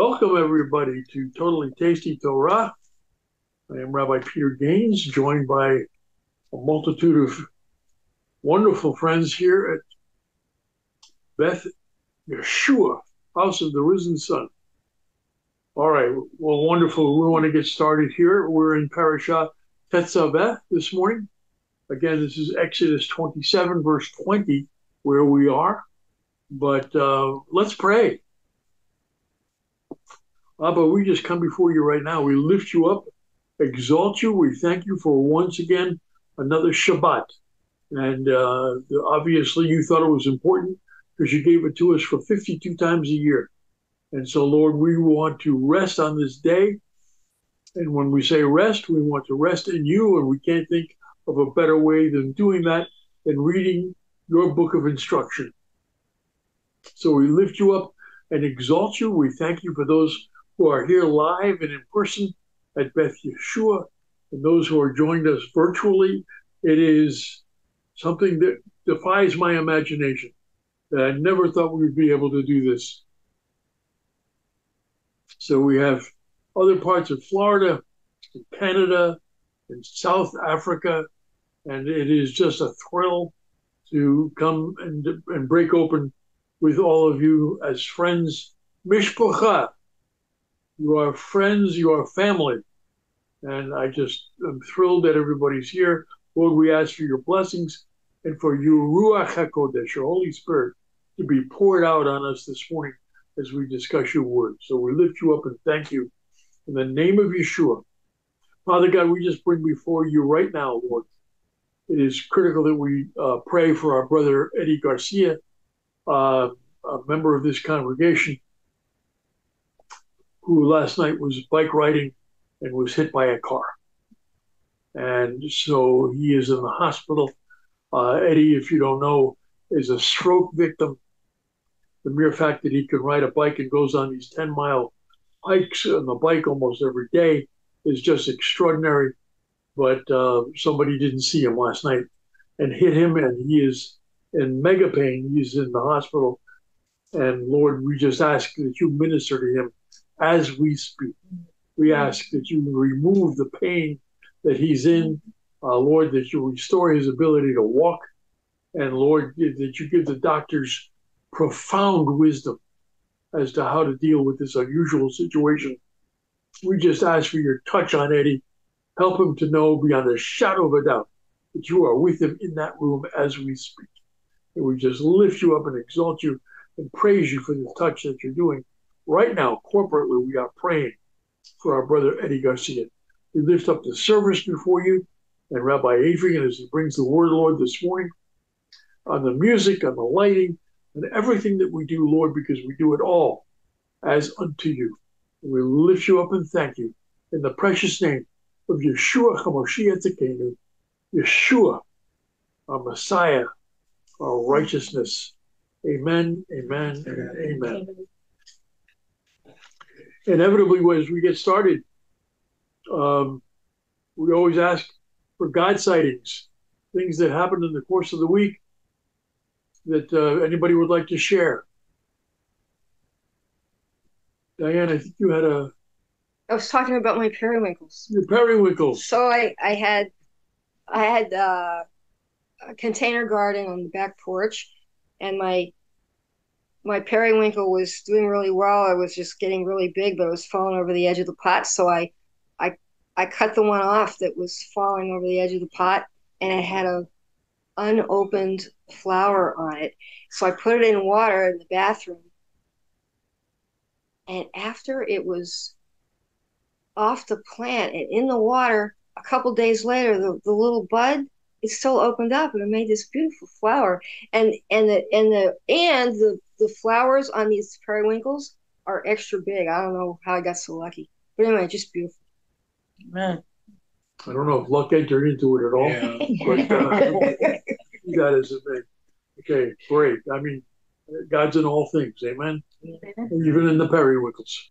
Welcome, everybody, to Totally Tasty Torah. I am Rabbi Peter Gaines, joined by a multitude of wonderful friends here at Beth Yeshua, House of the Risen Son. All right, well, wonderful. We want to get started here. We're in Parashah Tetzaveh this morning. Again, this is Exodus 27, verse 20, where we are. But uh, let's pray. Abba, we just come before you right now. We lift you up, exalt you. We thank you for once again another Shabbat. And uh, obviously, you thought it was important because you gave it to us for 52 times a year. And so, Lord, we want to rest on this day. And when we say rest, we want to rest in you. And we can't think of a better way than doing that than reading your book of instruction. So we lift you up and exalt you. We thank you for those who are here live and in person at Beth Yeshua, and those who are joined us virtually. It is something that defies my imagination that I never thought we would be able to do this. So we have other parts of Florida, and Canada, and South Africa, and it is just a thrill to come and, and break open with all of you as friends. Mishpacha, you are friends, you are family. And I just am thrilled that everybody's here. Lord, we ask for your blessings and for your Ruach HaKodesh, your Holy Spirit, to be poured out on us this morning as we discuss your word. So we lift you up and thank you in the name of Yeshua. Father God, we just bring before you right now, Lord. It is critical that we uh, pray for our brother Eddie Garcia, uh, a member of this congregation who last night was bike riding and was hit by a car. And so he is in the hospital. Uh, Eddie, if you don't know, is a stroke victim. The mere fact that he can ride a bike and goes on these 10 mile hikes on the bike almost every day is just extraordinary. But uh, somebody didn't see him last night and hit him, and he is in mega pain. He's in the hospital. And Lord, we just ask that you minister to him as we speak. We ask that you remove the pain that he's in, uh, Lord, that you restore his ability to walk, and Lord, that you give the doctors profound wisdom as to how to deal with this unusual situation. We just ask for your touch on Eddie. Help him to know beyond a shadow of a doubt that you are with him in that room as we speak. And we just lift you up and exalt you and praise you for the touch that you're doing right now, corporately, we are praying for our brother Eddie Garcia. We lift up the service before you and Rabbi Adrian as he brings the word, Lord, this morning on the music, on the lighting, and everything that we do, Lord, because we do it all as unto you. We lift you up and thank you in the precious name of Yeshua HaMashiach Tzidkenu, Yeshua, our Messiah, our righteousness. Amen, amen, and amen inevitably, as we get started, um, we always ask for God sightings, things that happened in the course of the week that uh, anybody would like to share. Diane, I think you had a. I was talking about my periwinkles. Your periwinkles. So I, I had, I had uh, a container garden on the back porch, and my my periwinkle was doing really well. I was just getting really big, but it was falling over the edge of the pot. So I, I, I cut the one off that was falling over the edge of the pot, and it had a unopened flower on it. So I put it in water in the bathroom, and after it was off the plant and in the water, a couple days later, the, the little bud it still opened up and it made this beautiful flower. And and the and the and the the flowers on these periwinkles are extra big. I don't know how I got so lucky, but anyway, just beautiful. Man, I don't know if luck entered into it at all, yeah. but uh, that is a thing. Okay, great. I mean, God's in all things, amen. Even in the periwinkles.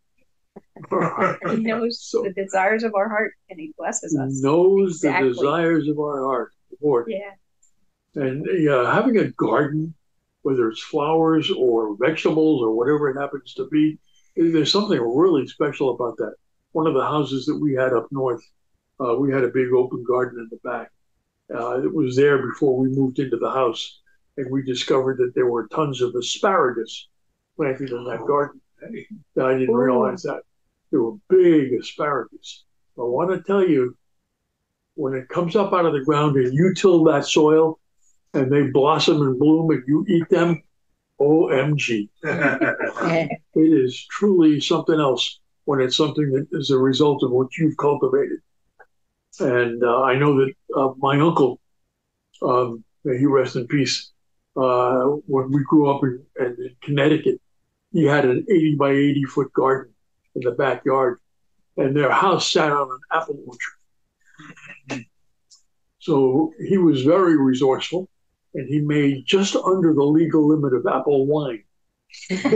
he knows so, the desires of our heart and he blesses us. Knows exactly. the desires of our heart. Lord. Yeah. And uh, having a garden whether it's flowers or vegetables or whatever it happens to be, there's something really special about that. One of the houses that we had up north, uh, we had a big open garden in the back. Uh, it was there before we moved into the house, and we discovered that there were tons of asparagus planted in that garden. I didn't realize that. There were big asparagus. I want to tell you, when it comes up out of the ground and you till that soil and they blossom and bloom and you eat them, OMG. it is truly something else when it's something that is a result of what you've cultivated. And uh, I know that uh, my uncle, um, may he rest in peace, uh, when we grew up in, in, Connecticut, he had an 80 by 80 foot garden in the backyard, and their house sat on an apple orchard. So he was very resourceful and he made just under the legal limit of apple wine. and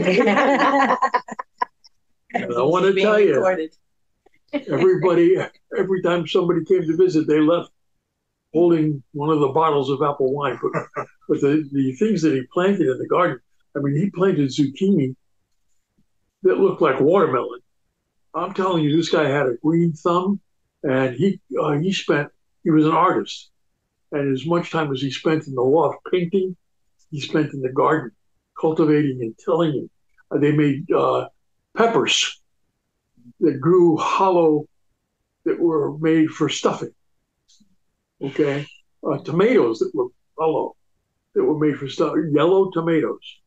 I want to tell you, everybody, every time somebody came to visit, they left holding one of the bottles of apple wine. But, but the, the things that he planted in the garden, I mean, he planted zucchini that looked like watermelon. I'm telling you, this guy had a green thumb, and he uh, he spent. He was an artist, and as much time as he spent in the loft painting, he spent in the garden cultivating and tilling it. Uh, they made uh, peppers that grew hollow that were made for stuffing. Okay, uh, tomatoes that were hollow that were made for stuffing. Yellow tomatoes.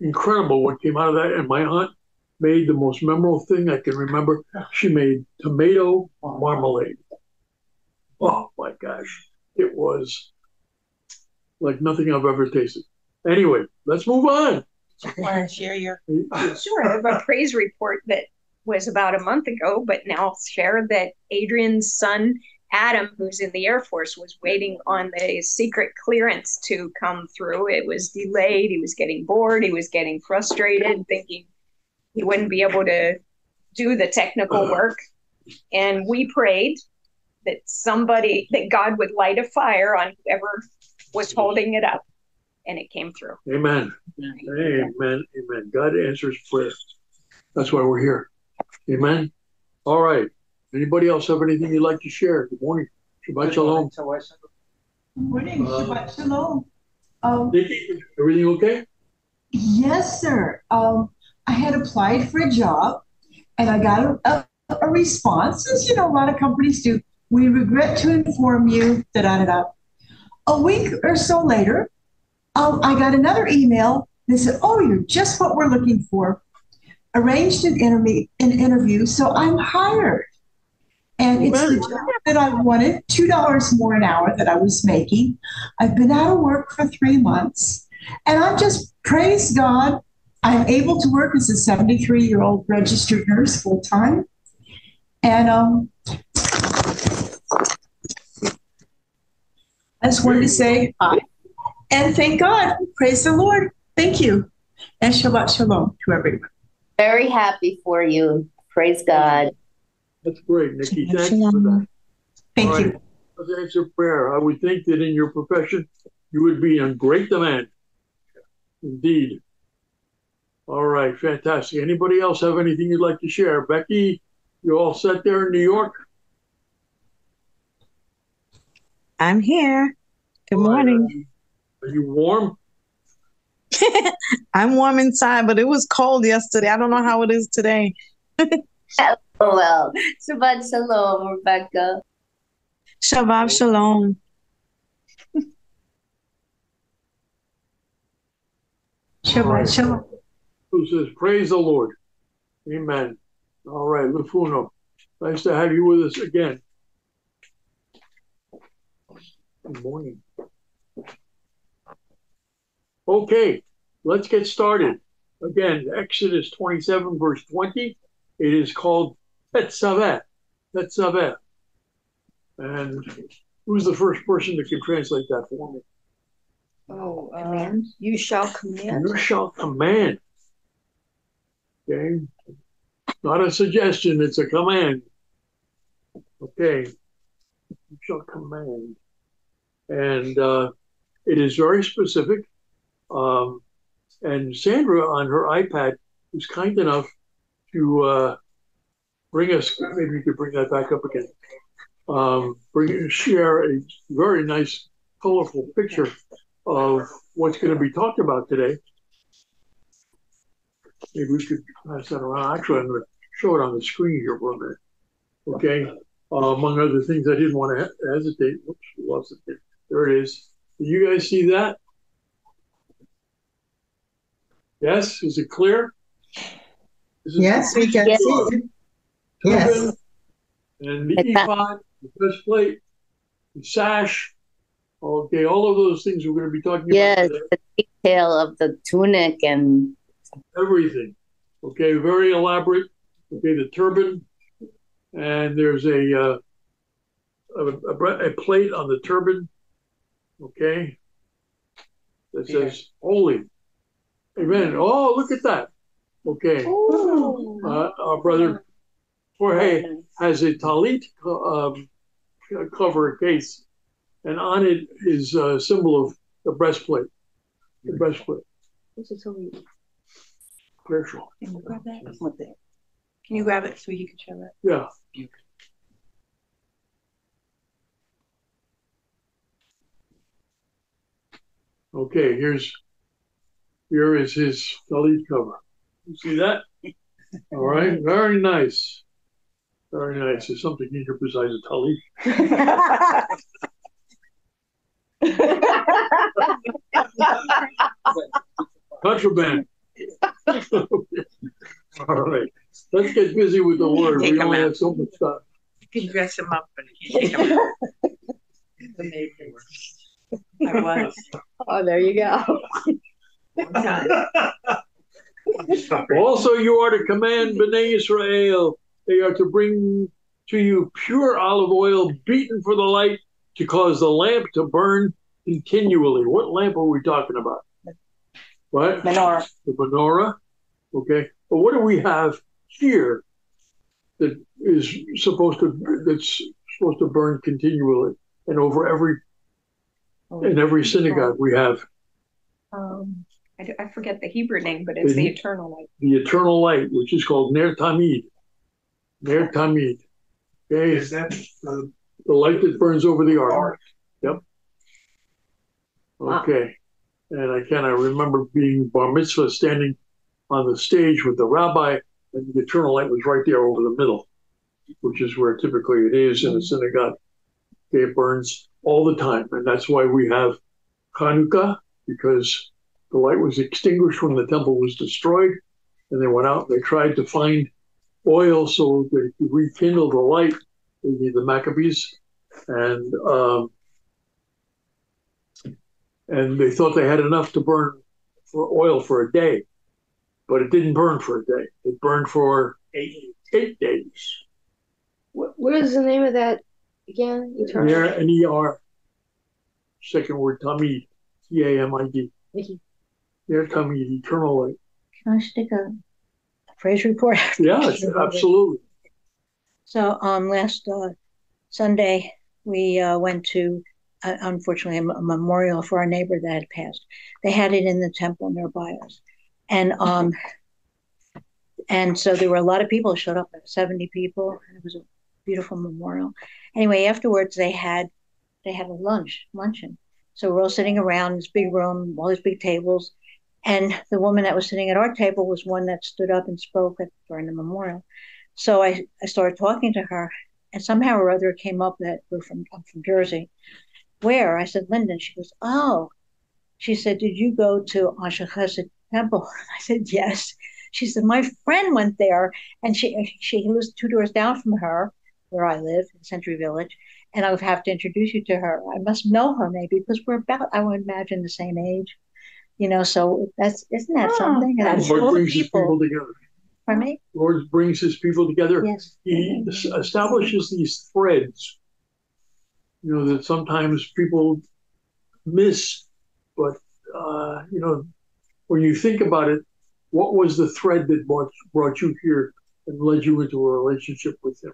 Incredible what came out of that. And my aunt made the most memorable thing I can remember. She made tomato marmalade. Oh my gosh it was like nothing I've ever tasted. Anyway, let's move on. Want to share your? Sure. I have a praise report that was about a month ago, but now I'll share that Adrian's son, Adam, who's in the Air Force, was waiting on the secret clearance to come through. It was delayed. He was getting bored. He was getting frustrated, thinking he wouldn't be able to do the technical uh-huh. work. And we prayed that somebody that God would light a fire on whoever was holding it up, and it came through. Amen. Amen. Amen. God answers prayer. That's why we're here. Amen. All right. Anybody else have anything you'd like to share? Good morning. Shabbat shalom. Good morning. Uh, Shabbat shalom. Um, everything okay? Yes, sir. Um, I had applied for a job and I got a, a, a response, as you know, a lot of companies do. We regret to inform you, da da da da. A week or so later, um, I got another email. They said, Oh, you're just what we're looking for. Arranged an, interview, an interview, so I'm hired. And it's the job that I wanted, $2 more an hour that I was making. I've been out of work for three months. And I'm just, praise God, I'm able to work as a 73 year old registered nurse full time. And um, I just wanted to say hi and thank God. Praise the Lord. Thank you. And Shabbat Shalom to everyone. Very happy for you. Praise God. That's great, Nikki. Thank you for that. Thank All you. Right. Let's answer prayer. I would think that in your profession, you would be in great demand. Indeed. All right, fantastic. Anybody else have anything you'd like to share? Becky, you all set there in New York? I'm here. Good morning. Are you, warm? I'm warm inside, but it was cold yesterday. I don't know how it is today. oh, well, Shabbat Shalom, Rebecca. Shabbat Shalom. Shabbat. Shalom. Who says, Praise the Lord. Amen. All right, Lufuno. Nice to have you with us again. Good morning. Okay, let's get started. Again, Exodus 27, verse 20. It is called Tetzaveh. Tetzaveh. And who's the first person that can translate that for me? Oh, um, you shall command. You shall command. Okay. Not a suggestion, it's a command. Okay. You shall command and uh, it is very specific. Um, and Sandra on her iPad was kind enough to uh, bring us. Maybe you could bring that back up again. Um, bring share a very nice, colorful picture of what's going to be talked about today. Maybe we could pass that around. Actually, I'm going to show it on the screen here for a minute. Okay. Uh, among other things, I didn't want to hesitate. Oops, lost it there. There it is. Do you guys see that? Yes, is it clear? Is it Yes, we can Yes. see it. Yes. And the Like that. ephod, the breastplate, the sash. Okay, all of those things we're going to be talking Yes, about today. the detail of the tunic and Everything. Okay, very elaborate. Okay, the turban, and there's a uh, a, a, a plate on the turban. Okay, that says "Holy." Amen. Oh, look at that. Okay, uh, our brother Jorge has a talit um, cover case, and on it is a symbol of the breastplate. The breastplate. What's it tell you? Can you grab that? Can you grab it so you can show that? Yeah. Okay, here's here is his talit cover. You see that? All right, very nice. Very nice. There's something in here besides a talit. Contraband. All right. Let's get busy with the word. Take We 'em only out. have so much time. You can dress him up, but you can't take him out. I was. Oh, there you go. Also, you are to command Bnei Israel. They are to bring to you pure olive oil beaten for the light to cause the lamp to burn continually. What lamp are we talking about? What? menorah. The menorah. Okay. But what do we have here that is supposed to that's supposed to burn continually and over every in every synagogue we have Um, I, d- I forget the Hebrew name, but it's the Mhm. eternal light. the eternal light, which is called Ner Tamid. Ner Tamid. Okay, Is that the the light that burns over the ark. Yep. Wow. Okay. And I kind of remember being bar mitzvah standing on the stage with the rabbi, and the eternal light was right there over the middle, which is where typically it is in a synagogue. Okay, it burns all the time. And that's why we have Hanukkah, because the light was extinguished when the temple was destroyed. And they went out, they tried to find oil so they could rekindle the light. Need the Maccabees. And um, and they thought they had enough to burn for oil for a day, but it didn't burn for a day. It burned for eight eight days. What, what is the name of that again? Eternal. There and ER. Second word Tamid. T A M I D. Thank you. Ner Tamid, eternal light. Can I stick a phrase report? Yes, absolutely. So, um, last uh, Sunday, we uh, went to, uh, unfortunately, a memorial for our neighbor that had passed. They had it in the temple nearby us, and um, and so there were a lot of people. Showed up, seventy people. And it was a beautiful memorial. Anyway, afterwards they had they had a lunch luncheon. So we're all sitting around this big room, all these big tables, and the woman that was sitting at our table was one that stood up and spoke at, during the memorial. So I, I started talking to her, and somehow or other it came up that we're from I'm from Jersey. Where? I said, Linden. She goes, Oh. She said, Did you go to Anshe Chesed Temple? I said, Yes. She said, My friend went there, and she she lives two doors down from her, where I live in Century Village. And I would have to introduce you to her. I must know her maybe because we're about, I would imagine, the same age. You know, so that's isn't that Oh, something? And that's all Lord the brings his people together. For me? Lord brings his people together. Yes. He es- establishes these threads, you know, that sometimes people miss. But, uh, you know, when you think about it, what was the thread that brought, brought you here and led you into a relationship with him?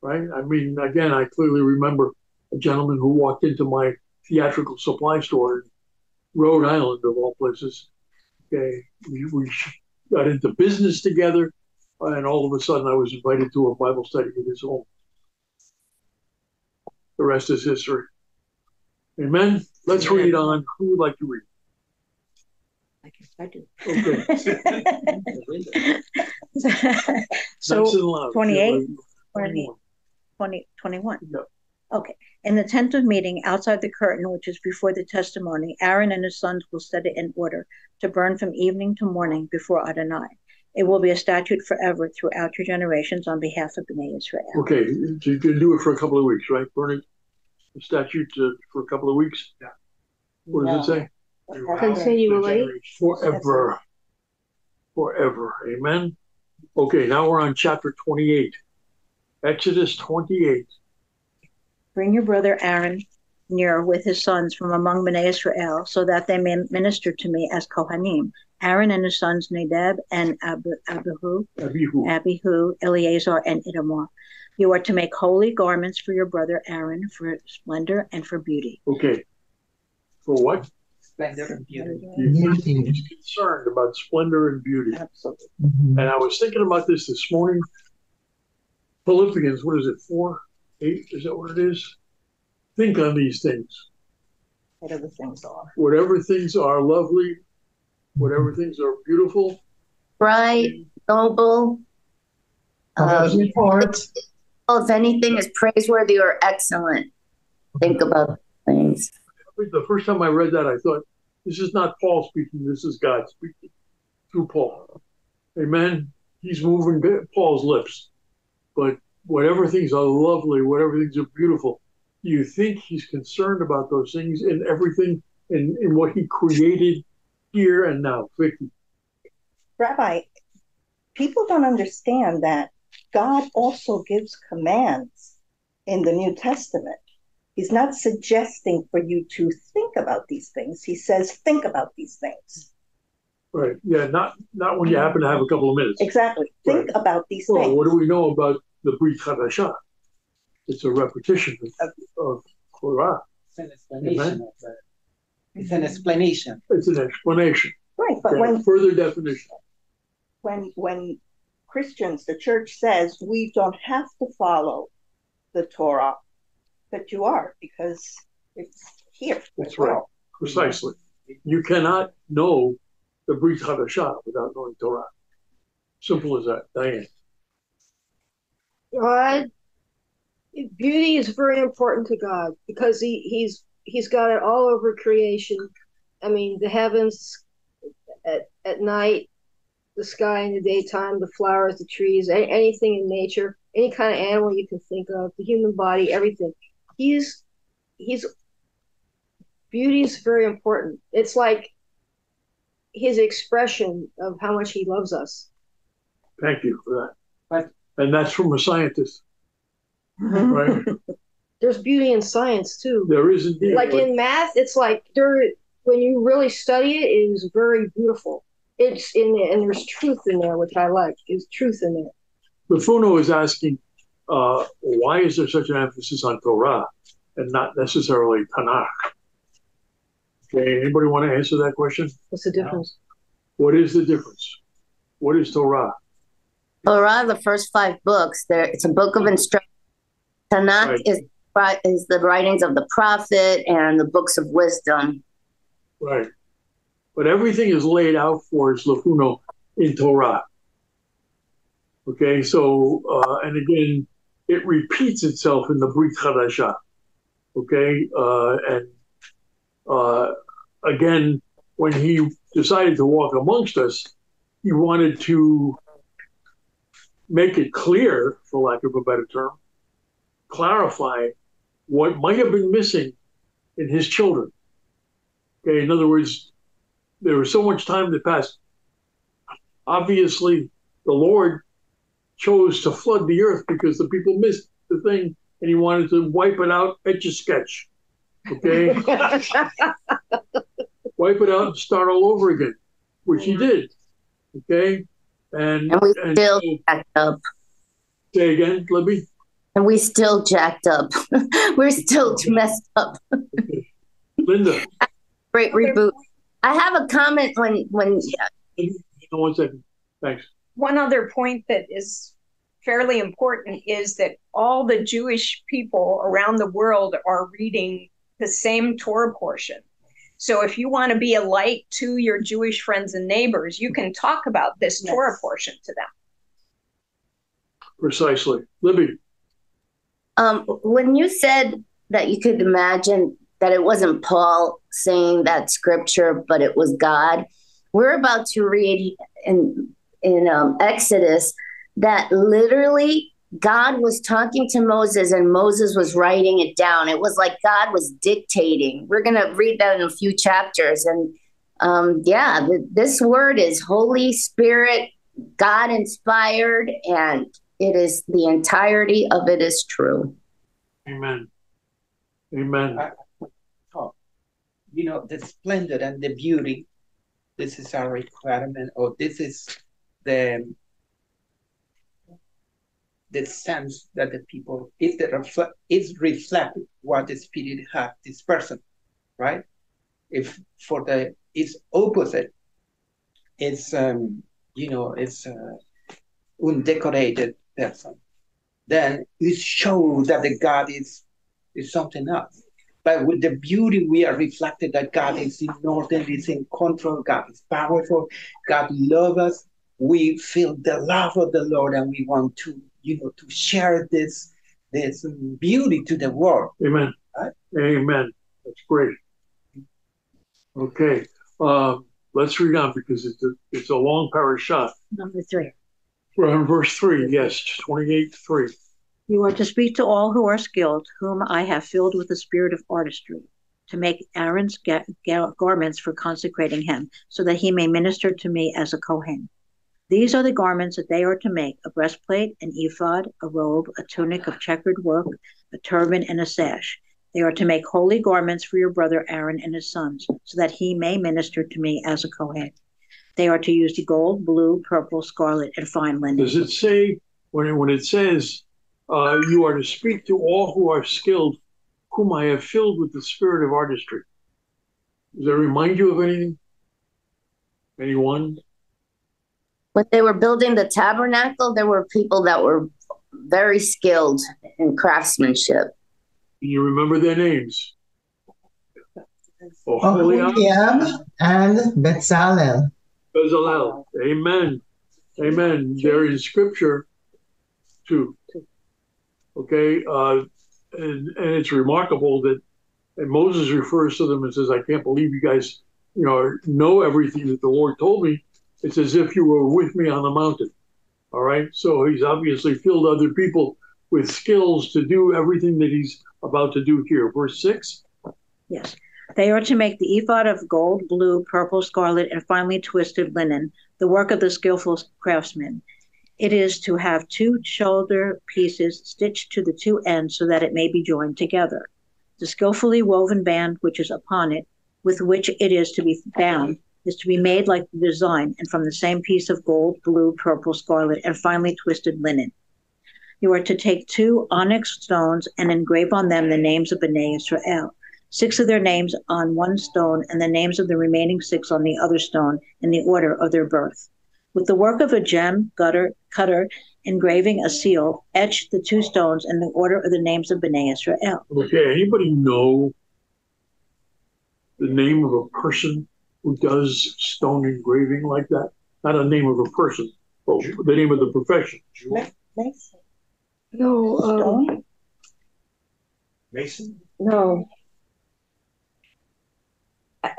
Right? I mean, again, I clearly remember a gentleman who walked into my theatrical supply store in Rhode Island, of all places. Okay, we, we got into business together, and all of a sudden I was invited to a Bible study at his home. The rest is history. Amen. Let's read on. Who would like to read? I guess I do. Okay. so Nice and loud. 28? 21. 20, No. Okay. In the tent of meeting outside the curtain, which is before the testimony, Aaron and his sons will set it in order to burn from evening to morning before Adonai. It will be a statute forever throughout your generations on behalf of Bnei Israel. Okay, so you can do it for a couple of weeks, right, Bernie? The statute uh, for a couple of weeks? Yeah. What does it say? Continually. Forever. Forever. Amen. Okay, now we're on chapter 28. Exodus 28. Bring your brother Aaron near with his sons from among Bnei Israel, so that they may minister to me as Kohanim. Aaron and his sons Nadab and Ab- Abihu, Abihu. Abihu, Eleazar, and Itamar. You are to make holy garments for your brother Aaron for splendor and for beauty. Okay. For what? Splendor and beauty. He's concerned about splendor and beauty. Absolutely. And I was thinking about this this morning. Philippians, what is it, four, eight? Is that what it is? Think on these things. Whatever things are. Whatever things are lovely, whatever things are beautiful, Bright, noble. How's Um, report? if anything is praiseworthy or excellent, think about things. the first time I read that, I thought, this is not Paul speaking, this is God speaking through Paul. Amen. He's moving Paul's lips. But whatever things are lovely, whatever things are beautiful, do you think he's concerned about those things in everything in, in what he created here and now? Vicky. Rabbi, people don't understand that God also gives commands in the New Testament. He's not suggesting for you to think about these things. He says, think about these things. Right. Yeah, not not when you happen to have a couple of minutes. Exactly. Think Right. about these Well, things. what do we know about the Brit Hadashah? It's a repetition of, of Torah. It's an explanation of. It's an explanation. It's an explanation. Right. But Okay, when Further definition. when when Christians, the church says we don't have to follow the Torah, but you are because it's here. That's as well. right. Precisely. You cannot know the Brit Hadashah without knowing Torah. Simple as that. Diane. God, beauty is very important to God because he, he's he's got it all over creation. I mean, the heavens at, at night, the sky in the daytime, the flowers, the trees, a- anything in nature, any kind of animal you can think of, the human body, everything. He's he's beauty is very important. It's like his expression of how much he loves us. Thank you for that. But- and that's from a scientist, right? There's beauty in science too. there is indeed. like in math, it's like there when you really study it, it is very beautiful. It's in there, and there's truth in there, which I like. There's truth in there. Lufuno is asking, uh, why is there such an emphasis on Torah and not necessarily Tanakh? Okay, anybody want to answer that question? What's the difference? What is the difference? What is Torah? Torah, the first five books, there it's a book of instruction. Tanakh Right. is is the writings of the prophet and the books of wisdom. Right. But everything is laid out for us, Lufuno, in Torah. Okay, so, uh, and again, it repeats itself in the Brit Hadashah. Okay, uh, and uh, again, when he decided to walk amongst us, he wanted to make it clear, for lack of a better term, clarify what might have been missing in his children. Okay, in other words, there was so much time that passed. Obviously, the Lord chose to flood the earth because the people missed the thing and he wanted to wipe it out, etch a sketch. Okay, wipe it out and start all over again, which he did. Okay, and, And we and still so- jacked up. say again, Libby. And we still jacked up. We're still messed up. Linda, Great reboot. I have a comment when when hold one second. Thanks. One other point that is fairly important is that all the Jewish people around the world are reading the same Torah portion. So if you want to be a light to your Jewish friends and neighbors, you can talk about this yes. Torah portion to them. Precisely. Libby. Um, when you said that you could imagine that it wasn't Paul saying that scripture, but it was God, we're about to read in in um, Exodus that literally God was talking to Moses and Moses was writing it down. It was like God was dictating. We're going to read that in a few chapters. And um, yeah, th- this word is Holy Spirit, God inspired, and it is the entirety of it is true. Amen. Amen. oh, you know, the splendor and the beauty, this is our requirement, or this is the the sense that the people is the reflect is reflect what the spirit have this person, right? If for the it's opposite, it's um, you know it's uh, undecorated person, then it shows that the God is is something else. But with the beauty, we are reflected that God is in order, is in control, God is powerful, God loves us. We feel the love of the Lord, and we want to you know, to share this this beauty to the world. Amen. Right? Amen. That's great. Okay, uh, let's read on because it's a it's a long parashah. Number three. We're on verse three. Yes, twenty-eight three. You are to speak to all who are skilled, whom I have filled with the spirit of artistry, to make Aaron's ga- ga- garments for consecrating him, so that he may minister to me as a Kohen. These are the garments that they are to make a breastplate, an ephod, a robe, a tunic of checkered work, a turban, and a sash. They are to make holy garments for your brother Aaron and his sons, so that he may minister to me as a Kohen. They are to use the gold, blue, purple, scarlet, and fine linen. Does it say, when it, when it says, uh, you are to speak to all who are skilled, whom I have filled with the spirit of artistry? Does that remind you of anything? Anyone? When they were building the tabernacle, there were people that were very skilled in craftsmanship. You remember their names? Oholiab and Bezalel. Bezalel. Amen. Amen. They're in scripture too. Okay. Uh, and, and it's remarkable that and Moses refers to them and says, I can't believe you guys, you know, know everything that the Lord told me. It's as if you were with me on the mountain. All right. So he's obviously filled other people with skills to do everything that he's about to do here. Verse six. Yes. They are to make the ephod of gold, blue, purple, scarlet, and finely twisted linen, the work of the skillful craftsman. It is to have two shoulder pieces stitched to the two ends so that it may be joined together. The skillfully woven band which is upon it, with which it is to be bound, is to be made like the design and from the same piece of gold, blue, purple, scarlet, and finely twisted linen. You are to take two onyx stones and engrave on them the names of Bnei Israel, six of their names on one stone, and the names of the remaining six on the other stone in the order of their birth. With the work of a gem gutter, cutter, engraving a seal, etch the two stones in the order of the names of Bnei Israel. Okay, anybody know the name of a person who does stone engraving like that. Not a name of a person, but the name of the profession. Mason. No. Um, Mason. No.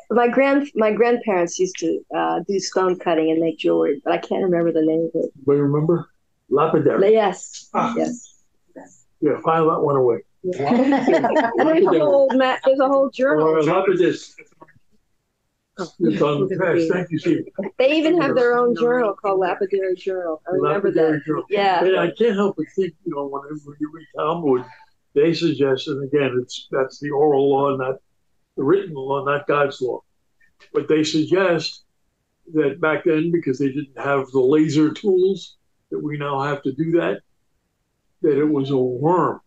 My grand my grandparents used to uh, do stone cutting and make jewelry, but I can't remember the name of it. But remember, lapidary. Yes. Ah. Yes. Yeah, file that one away. Yeah. there's, a whole, there's a whole journal. Uh, lapidus. It's on the past. Thank you, Steve. They even have their own journal called Lapidary Journal. I remember Lapidary that. Journal. Yeah. I can't help but think, you know, whenever you read Talmud, they suggest, and again, it's that's the oral law, not the written law, not God's law. But they suggest that back then, because they didn't have the laser tools that we now have to do that, that it was a worm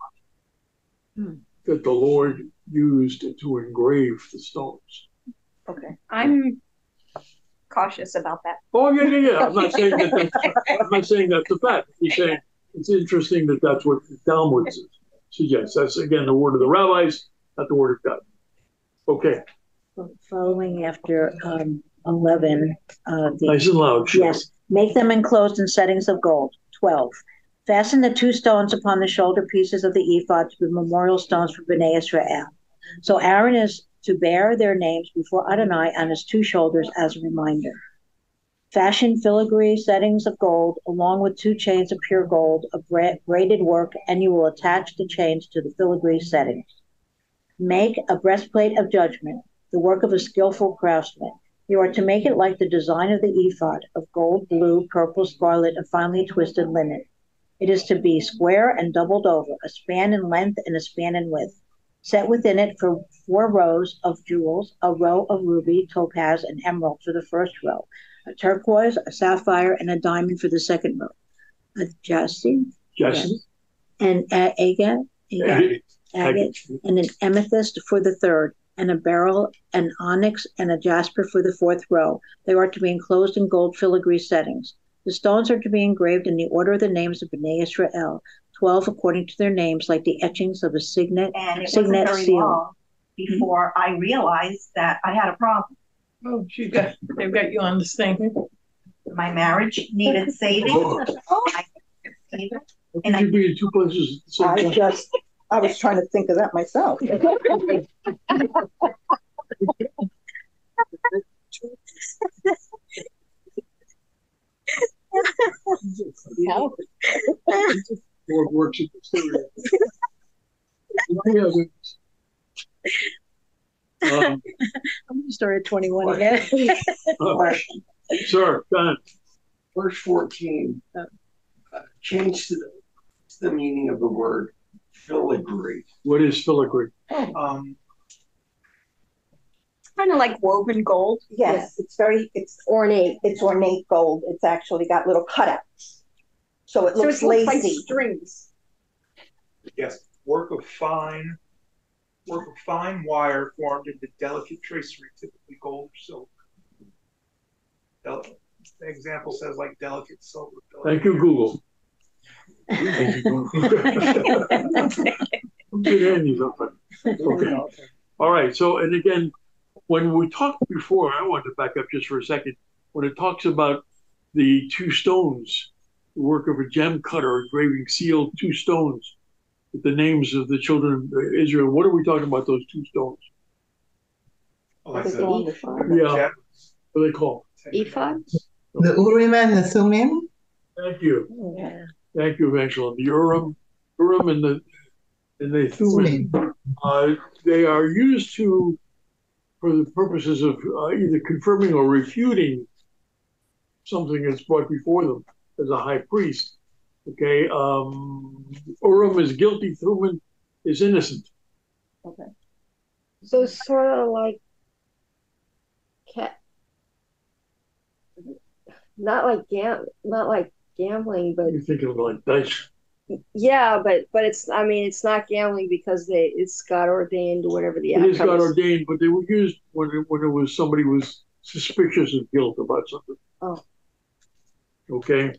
hmm. that the Lord used to engrave the stones. Okay. I'm cautious about that. Oh yeah, yeah, yeah. I'm not saying that. That's, I'm not saying that's a fact. He's saying it's interesting that that's what the Talmud suggests. That's again the word of the rabbis, not the word of God. Okay. Following after um, 11. Uh, the, nice and loud. Sure. Yes. Make them enclosed in settings of gold. 12. Fasten the two stones upon the shoulder pieces of the ephod to be memorial stones for Bnei Israel. So Aaron is to bear their names before Adonai on his two shoulders as a reminder. Fashion filigree settings of gold along with two chains of pure gold of braided work, and you will attach the chains to the filigree settings. Make a breastplate of judgment, the work of a skillful craftsman. You are to make it like the design of the ephod of gold, blue, purple, scarlet, and finely twisted linen. It is to be square and doubled over, a span in length and a span in width. Set within it for four rows of jewels, a row of ruby, topaz, and emerald for the first row, a turquoise, a sapphire, and a diamond for the second row, a jasper, jasper, and a- agate, agate, agate, and an amethyst for the third, and a beryl, an onyx, and a jasper for the fourth row. They are to be enclosed in gold filigree settings. The stones are to be engraved in the order of the names of Bnei Israel, 12 according to their names, like the etchings of a signet, and it signet wasn't very seal. long before I realized that I had a problem. Oh, she got, they've got you on this thing. My marriage needed saving. Oh. I saved it, How And could you be in two places at the same I just, I was trying to think of that myself. Lord works in mysterious. Yeah, but- Um, I'm going to start at 21 again. uh, Sir, Don, Verse 14, uh, change the, the meaning of the word filigree. what is filigree? Um, Kind of like woven gold. Yes, it's very, it's ornate. It's ornate gold. It's actually got little cutouts. So it So looks it looks like strings. Yes, work of fine, work of fine wire formed into delicate tracery, typically gold or silver. Del- the example says like delicate silver. Thank you, Google. Thank you, Google. Good hand, you something. Okay. All right. So, and again, when we talked before, I wanted to back up just for a second. When it talks about the two stones, the work of a gem cutter engraving sealed two stones with the names of the children of Israel, what are we talking about? Those two stones? Oh, What that's it a- on the front? Yeah. What are they called? Ephod? The Urim and the Thummim. Thank you. Yeah. Thank you, Evangeline. The Urim, Urim and the and the Thummim, uh, they are used to for the purposes of uh, either confirming or refuting something that's brought before them as a high priest. Okay, um, Urim is guilty, Thummim is innocent. Okay. So it's sort of like cat, not like gam, not like gambling, but You're thinking of like dice. yeah, but but it's I mean it's not gambling because they it's God ordained or whatever the It is God is. ordained, but they were used when it, when it was somebody was suspicious of guilt about something. Oh. Okay.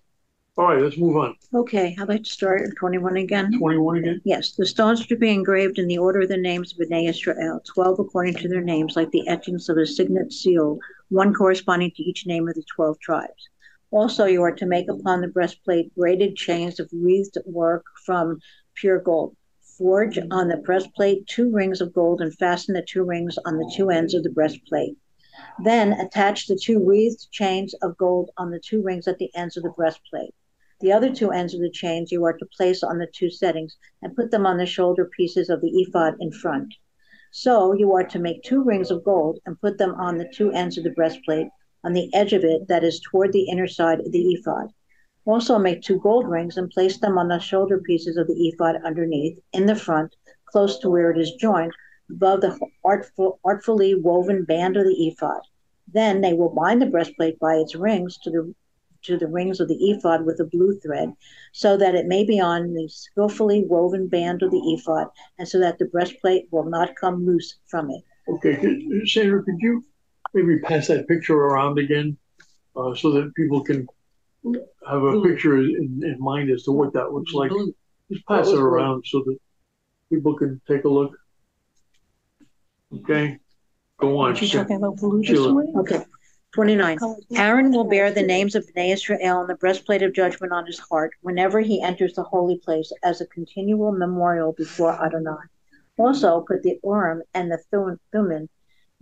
All right, let's move on. Okay, like to start at 21 again. 21 again? Yes, the stones to be engraved in the order of the names of Bnei Israel, 12 according to their names, like the etchings of a signet seal, one corresponding to each name of the 12 tribes. Also, you are to make upon the breastplate braided chains of wreathed work from pure gold. Forge on the breastplate two rings of gold and fasten the two rings on the two ends of the breastplate. Then attach the two wreathed chains of gold on the two rings at the ends of the breastplate. The other two ends of the chains you are to place on the two settings and put them on the shoulder pieces of the ephod in front. So you are to make two rings of gold and put them on the two ends of the breastplate on the edge of it that is toward the inner side of the ephod. Also make two gold rings and place them on the shoulder pieces of the ephod underneath, in the front, close to where it is joined, above the artful, artfully woven band of the ephod. Then they will bind the breastplate by its rings to the to the rings of the ephod with a blue thread, so that it may be on the skillfully woven band of the ephod, and so that the breastplate will not come loose from it. Okay, could, Sandra, could you maybe pass that picture around again? uh, so that people can have a picture in, in mind as to what that looks like. Just pass it around so that people can take a look. Okay, go on. Aren't you talking about blue this Sheila. way? Okay. 29. Aaron will bear the names of Bnei Israel on the breastplate of judgment on his heart whenever he enters the holy place as a continual memorial before Adonai. Also, put the Urim and the Thummim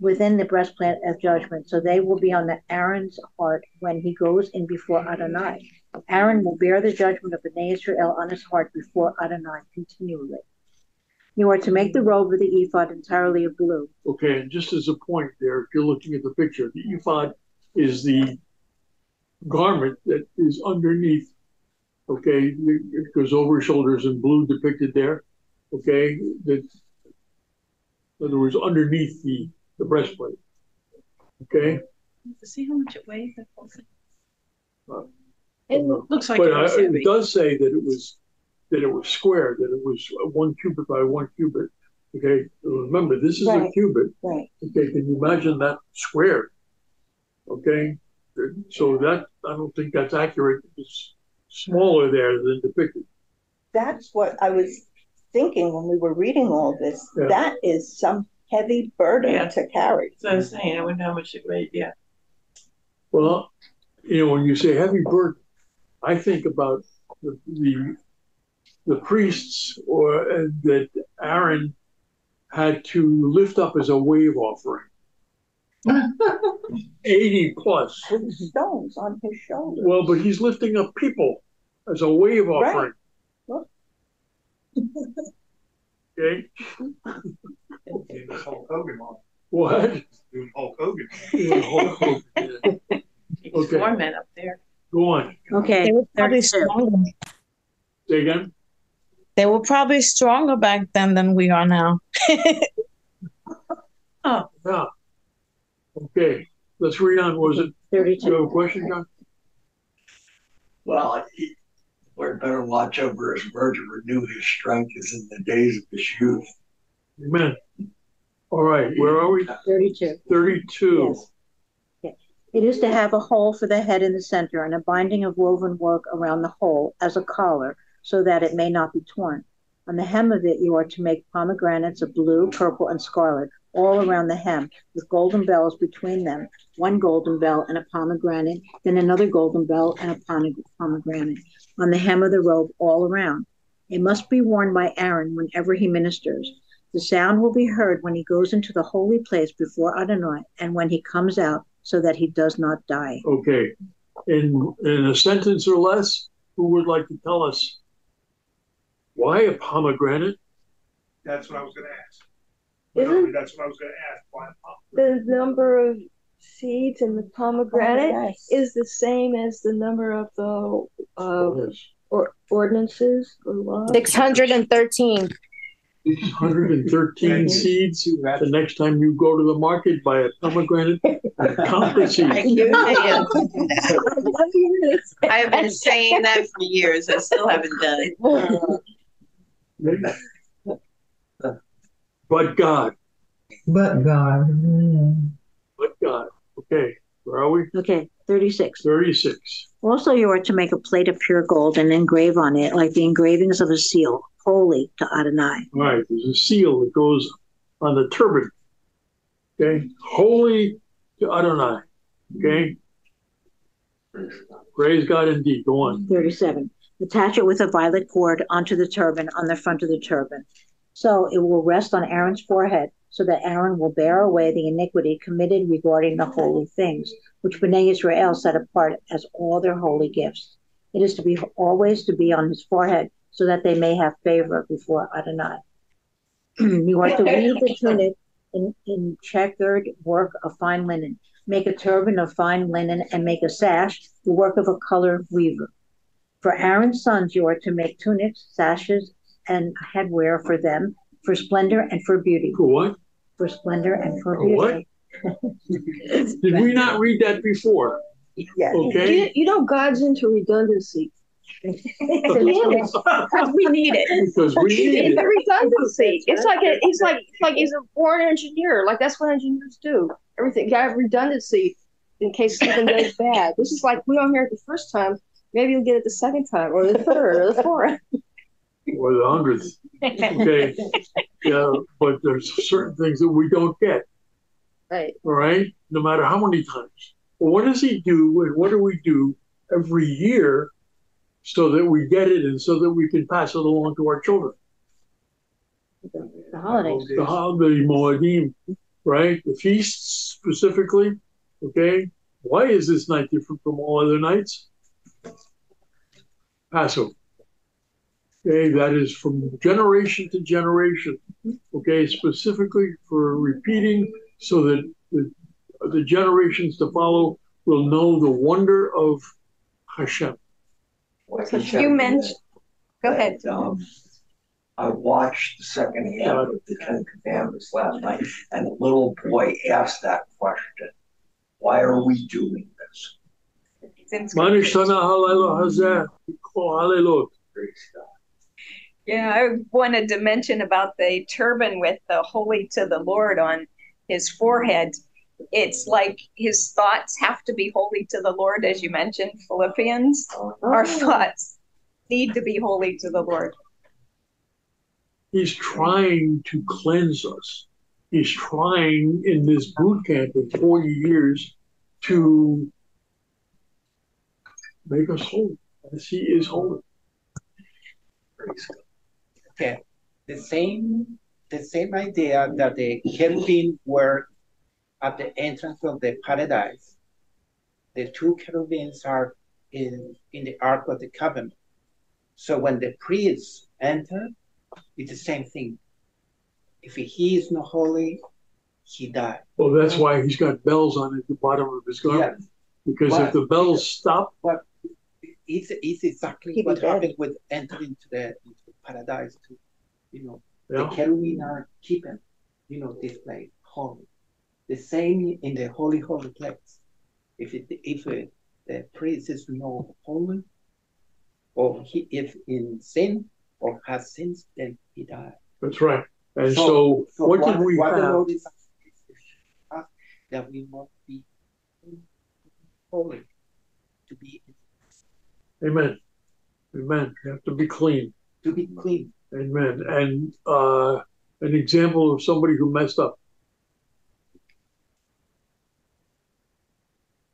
within the breastplate of judgment, so they will be on the Aaron's heart when he goes in before Adonai. Aaron will bear the judgment of Bnei Israel on his heart before Adonai continually. You are to make the robe of the ephod entirely of blue. Okay, and just as a point there, if you're looking at the picture, the ephod is the garment that is underneath. Okay, it goes over shoulders in blue depicted there. Okay, that in other words, underneath the the breastplate. Okay, See how much it weighs? that whole thing? Uh, It looks like but it I, it does say that it was that it was square, that it was one cubit by one cubit. Okay, remember this is a cubit. Right. Okay, can you imagine that square? Okay, so that I don't think that's accurate. It's smaller there than depicted. That's what I was thinking when we were reading all this. Yeah. That is some heavy burden Yeah. to carry. So I was saying, I wonder how much it weighed. Yeah. Well, you know, when you say heavy burden, I think about the the, the priests or uh, that Aaron had to lift up as a wave offering. 80 plus. With stones on his shoulders. Well, but he's lifting up people as a wave offering. Well, Okay. Doing Hulk Hogan on. What? Doing Hulk Hogan. Okay. Four men up there. Go on. Okay. They were probably stronger. Say again. They were probably stronger back then than we are now. Oh, Yeah. Okay. Let's read on. Was it? 32. You have a question, John? Well, he, Lord better watch over his word to renew his strength as in the days of his youth. Amen. All right. Where are we? 32. 32. Yes. It is to have a hole for the head in the center and a binding of woven work around the hole as a collar so that it may not be torn. On the hem of it, you are to make pomegranates of blue, purple, and scarlet all around the hem, with golden bells between them, one golden bell and a pomegranate, then another golden bell and a pomegranate, on the hem of the robe all around. It must be worn by Aaron whenever he ministers. The sound will be heard when he goes into the holy place before Adonai and when he comes out, so that he does not die. Okay. In in a sentence or less, who would like to tell us why a pomegranate? That's what I was gonna ask. Isn't- That's what I was gonna ask. Why? The number of seeds in the pomegranate Yes. is the same as the number of the uh, or ordinances or laws. 613. 613 seeds. The next time you go to the market, buy a pomegranate, count the seeds. I've been saying that for years. I still haven't done it. But God, But God. but God. Okay, where are we? Okay, 36. 36. Also, you are to make a plate of pure gold and engrave on it, like the engravings of a seal, holy to Adonai. All right, there's a seal that goes on the turban. Okay, holy to Adonai. Okay, praise God indeed. Go on. 37. Attach it with a violet cord onto the turban on the front of the turban. So it will rest on Aaron's forehead, so that Aaron will bear away the iniquity committed regarding the holy things, which Bnei Israel set apart as all their holy gifts. It is to be always to be on his forehead, so that they may have favor before Adonai. you are to weave the tunic in, in checkered work of fine linen. Make a turban of fine linen and make a sash, the work of a colored weaver. For Aaron's sons, you are to make tunics, sashes, and headwear for them, for splendor and for beauty. For what? For splendor and for For what? beauty. Did we not read that before? Yeah. Okay. You, you know, God's into redundancy. Because we need it. Because we need It's a it. redundancy. It's like a, it's like it's like he's a born engineer. Like that's what engineers do. Everything you have redundancy. in case something goes bad. This is like we don't hear it the first time. Maybe you'll get it the second time, or the third, or the fourth. Or the hundredth. Okay. Yeah, but there's certain things that we don't get. Right. All right. No matter how many times. Well, what does he do and what do we do every year so that we get it and so that we can pass it along to our children? The holidays. The holiday Moedim, right? The feasts specifically. Okay. Why is this night different from all other nights? Passover okay, that is from generation to generation, okay, specifically for repeating so that the, the generations to follow will know the wonder of Hashem. What's Hashem you mentioned, go ahead. Um, I watched the second half of the Ten Commandments last night, and the little boy asked that question Why are we doing this? Yeah, I wanted to mention about the turban with the holy to the Lord on his forehead. It's like his thoughts have to be holy to the Lord, as you mentioned, Philippians. Uh-huh. Our thoughts need to be holy to the Lord. He's trying to cleanse us. He's trying in this boot camp in 40 years to make us holy as he is holy. Praise God. Okay. The same the same idea that the cherubim were at the entrance of the paradise. The two cherubims are in, in the Ark of the Covenant. So when the priests enter, it's the same thing. If he is not holy, he dies. Well, that's why he's got bells on at the bottom of his garment. Yes. Because But- if the bells stop, But it's, it's exactly what dead. happened with entering to the into paradise to, You know, Yeah. the cherubim are keeping, you know, this place holy. The same in the holy holy place. If it, if it, the priest is not holy, or he if in sin or has sins, then he dies. that's right. And so, what, did we what the have? Lord is asking is us that we must be holy to be Amen. Amen. You have to be clean. To be clean. Amen. And uh, an example of somebody who messed up.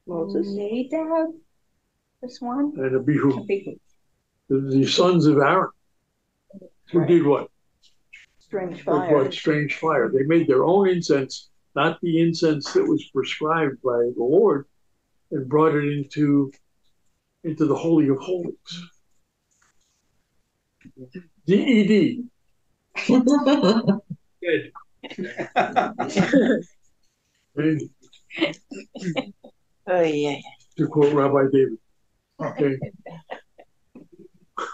Moses. Nadab, this one. And Abihu, the, the sons of Aaron, who did what? Strange Who brought strange fire. They made their own incense, not the incense that was prescribed by the Lord, and brought it into into the holy of holies. D-E-D. Good. Oh, yeah. to quote Rabbi David. Okay.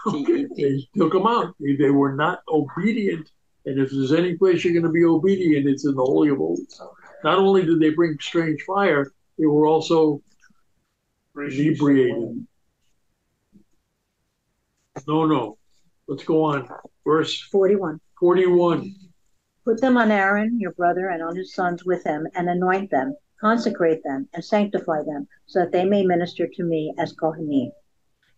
Okay, they took them out. They, they were not obedient. And if there's any place you're going to be obedient, it's in the Holy of Holies. Not only did they bring strange fire, they were also inebriated. No, no. Let's go on. Verse 41. 41. Put them on Aaron, your brother, and on his sons with him, and anoint them, consecrate them, and sanctify them, so that they may minister to me as Kohanim.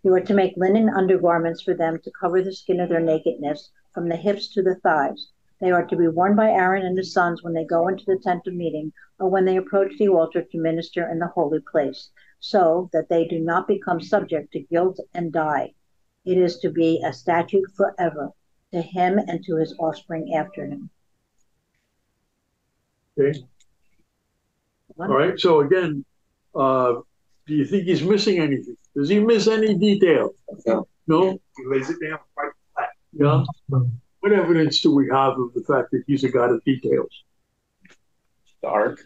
You are to make linen undergarments for them to cover the skin of their nakedness from the hips to the thighs. They are to be worn by Aaron and his sons when they go into the tent of meeting or when they approach the altar to minister in the holy place, so that they do not become subject to guilt and die. It is to be a statute forever to him and to his offspring after him. Okay. All right. So again, uh, do you think he's missing anything? Does he miss any detail? No. No? He lays it down quite flat. Yeah. What evidence do we have of the fact that he's a God of details? The ark.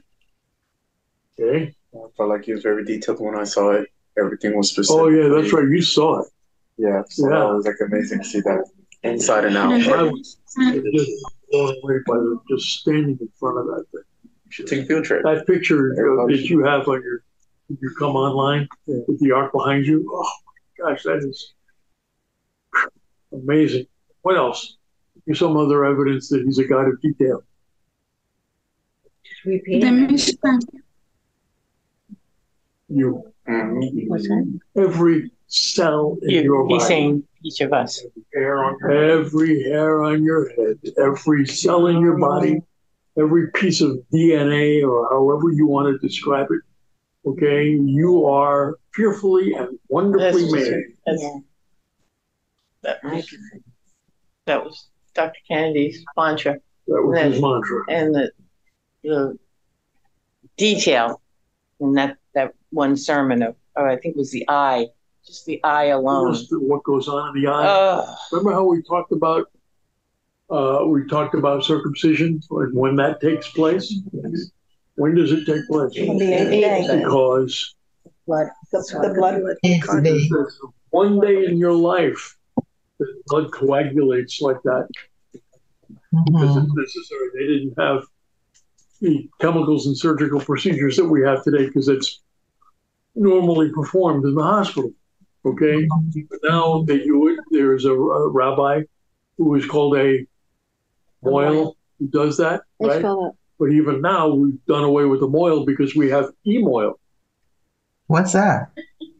Okay. I felt like he was very detailed when I saw it. Everything was specific. Oh yeah, that's right. You saw it. Yeah, so Yeah. that was like amazing to see that inside and out. I was just blown away by the, just standing in front of that thing. You should take a field trip. That picture uh, that you have on your, you come online with the ark behind you. Oh my gosh, that is amazing. What else? Give some other evidence that he's a God of detail. Just repeat. The Mishkan. You. What's that? Every cell in You- your body. he's saying each of us. hair on every hair on your head, every cell in your body, every piece of DNA or however you want to describe it. Okay, you are fearfully and wonderfully That's- made. that's- That was, that was Dr. Kennedy's mantra. That was his And- mantra. And the, the detail in that, that one sermon of, oh, I think it was the eye, just the eye alone. Just what goes on in the eye. Ugh. Remember how we talked about uh, we talked about circumcision and when that takes place? When does it take place? On the eighth day. Because Blood. The, the blood. there's one day in your life the blood coagulates like that. Because it's necessary. They didn't have the chemicals and surgical procedures that we have today because it's normally performed in the hospital. Okay, but now they do. There's a, a rabbi who is called a mohel who does that, They right? spell that. But even now we've done away with the mohel because we have e-moil. What's that?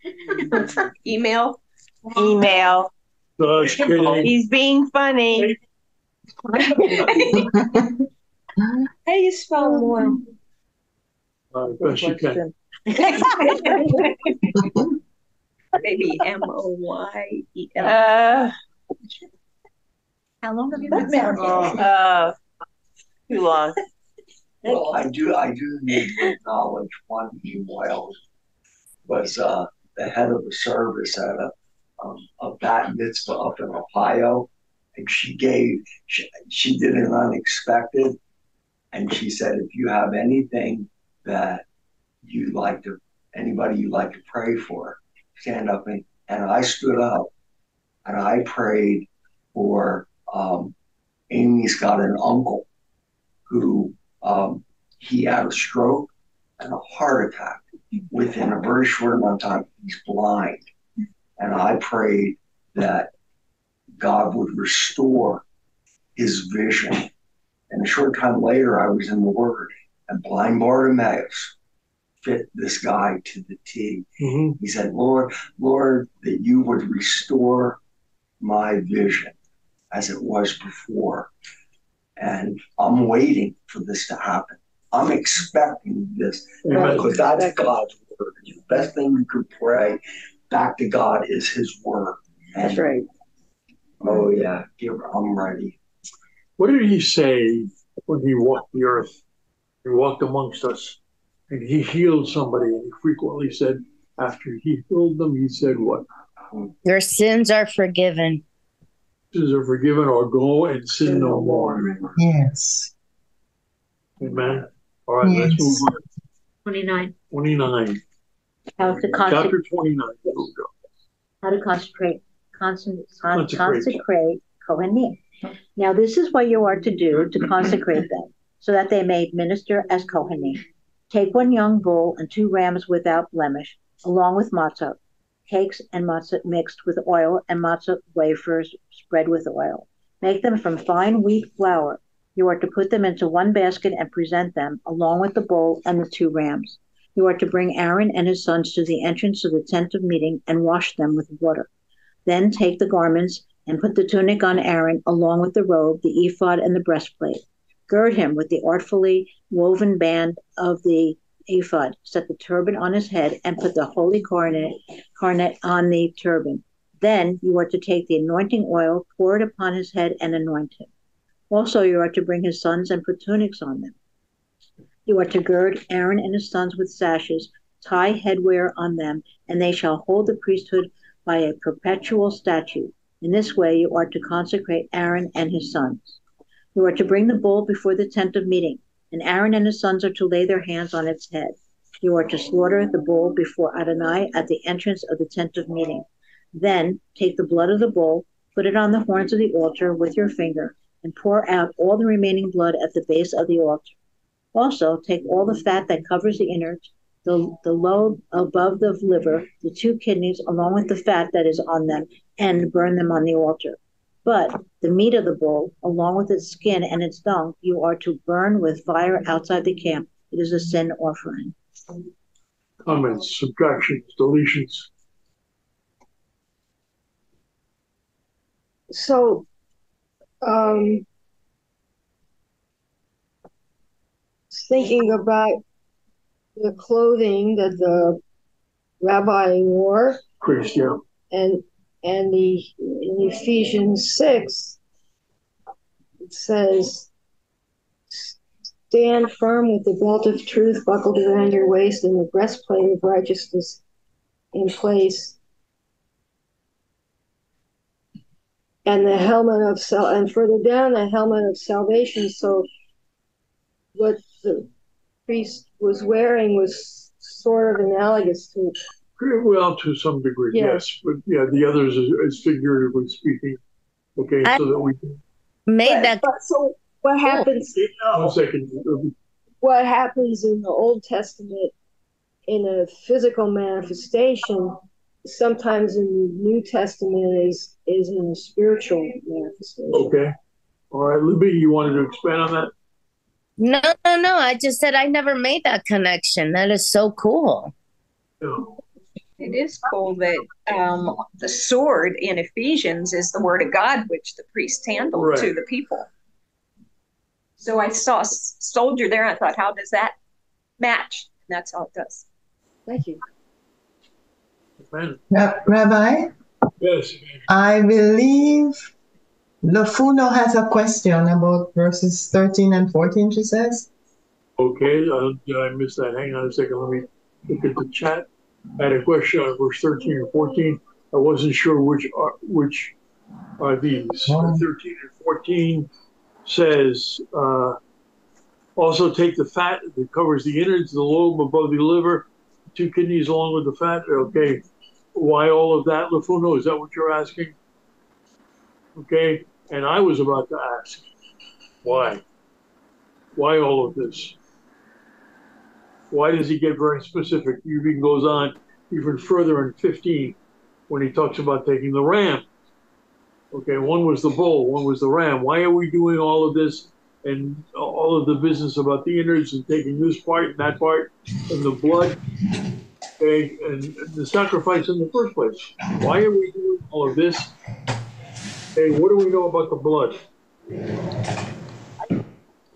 Email. Email. Just kidding. He's being funny. How do you spell mohel? Uh, best you can. Maybe M O Y E L. Uh, How long have you been Uh, married? uh, too long. Well, I do, I do need to acknowledge one email was, uh, the head of the service at a, um, a bat mitzvah up in Ohio. And she gave, she, she did an unexpected. And she said, if you have anything that you'd like to, anybody you'd like to pray for, stand up and, and I stood up and I prayed for, um, Amy's got an uncle who um, he had a stroke and a heart attack within a very short amount of time. He's blind. And I prayed that God would restore his vision. And a short time later, I was in the Word, and blind Bartimaeus fit this guy to the T. Mhm. He said, Lord, Lord, that you would restore my vision as it was before. And I'm waiting for this to happen. I'm expecting this because that's God's word. The best thing you could pray back to God is His word. That's right. Oh yeah, I'm ready. What did he say when he walked the earth? He walked amongst us and he healed somebody. And he frequently said, after he healed them, he said, What? Your sins are forgiven. Sins are forgiven or go and sin no more. Yes. Amen. All right, let's move on. 29. 29. How to consecrate, Chapter 29. Here we go. how to consecrate, consecrate, Consecrate. consecrate Kohanim. Now, this is what you are to do to consecrate them, so that they may minister as Kohanim. Take one young bull and two rams without blemish, along with matzah, cakes and matzah mixed with oil, and matzah wafers spread with oil. Make them from fine wheat flour. You are to put them into one basket and present them, along with the bull and the two rams. You are to bring Aaron and his sons to the entrance of the tent of meeting and wash them with water. Then take the garments and put the tunic on Aaron along with the robe, the ephod, and the breastplate. Gird him with the artfully woven band of the ephod. Set the turban on his head and put the holy coronet, coronet on the turban. Then you are to take the anointing oil, pour it upon his head, and anoint him. Also, you are to bring his sons and put tunics on them. You are to gird Aaron and his sons with sashes, tie headwear on them, and they shall hold the priesthood by a perpetual statute. In this way, you are to consecrate Aaron and his sons. You are to bring the bull before the tent of meeting, and Aaron and his sons are to lay their hands on its head. You are to slaughter the bull before Adonai at the entrance of the tent of meeting. Then take the blood of the bull, put it on the horns of the altar with your finger, and pour out all the remaining blood at the base of the altar. Also, take all the fat that covers the innards, the, the lobe above the liver, the two kidneys, along with the fat that is on them, and burn them on the altar. But the meat of the bull, along with its skin and its dung, you are to burn with fire outside the camp. It is a sin offering. Comments, subtractions, deletions. So, um, thinking about the clothing that the rabbi wore, Priest, yeah. and and the in Ephesians six, it says, "Stand firm with the belt of truth buckled around your waist and the breastplate of righteousness in place." and the helmet of sal and further down the helmet of salvation so what the priest was wearing was sort of analogous to Well, to some degree, Yeah. yes, but yeah, the others is, is figuratively speaking. Okay, I- so that we Made but, that but so what happens one second, what happens in the old testament in a physical manifestation sometimes in the new testament is is in a spiritual manifestation okay. All right, Libby, you wanted to expand on that? no no no. I just said I never made that connection. That is so cool. It is cool that um, the sword in Ephesians is the word of God, which the priest handled Right. to the people. So I saw a soldier there, and I thought, how does that match? And that's how it does. thank you Man, Ra- Rabbi, yes, I believe Lufuno has a question about verses 13 and 14, she says. okay, uh, did I miss that? Hang on a second, let me look at the chat. I had a question on verse thirteen or fourteen. I wasn't sure which are, which are these. Oh. Thirteen and fourteen says, uh, also take the fat that covers the innards, the lobe above the liver, two kidneys along with the fat. Okay, why all of that, Lufuno? Is that what you're asking? Okay, and I was about to ask, why? Why all of this? Why does he get very specific? He even goes on even further in 15 when he talks about taking the ram. Okay, one was the bull, one was the ram. Why are we doing all of this and all of the business about the innards and taking this part and that part and the blood? Okay, and the sacrifice in the first place. Why are we doing all of this? Hey, what do we know about the blood?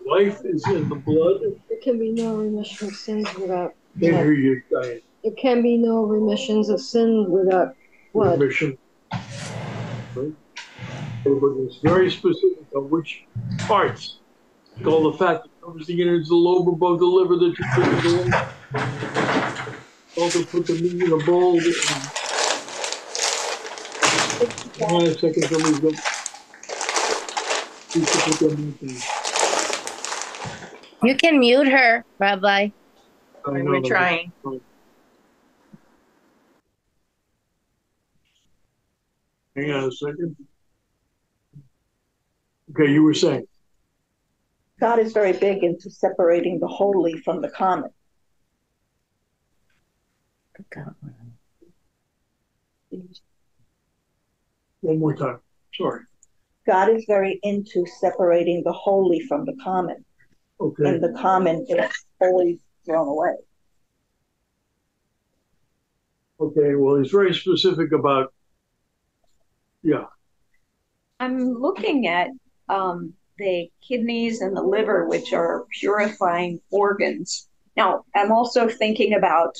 Life is in the blood. There can be no remission of sins without blood. hear you, there can be no remissions of sin without blood Remission. Right? But it's very specific on which parts. It's all the fat that covers the innards, the lobe above the liver, the two kidneys, the. Also put the meat in a bowl. Hang on a second, somebody's got. Please put that meat in. You can mute her, Rabbi. I know We're that. trying. Hang on a second. Okay, you were saying. God is very big into separating the holy from the common. One more time. Sorry. God is very into separating the holy from the common, Okay. and the common is always thrown away. Okay, well, he's very specific about, yeah, I'm looking at um, the kidneys and the liver, which are purifying organs. Now, I'm also thinking about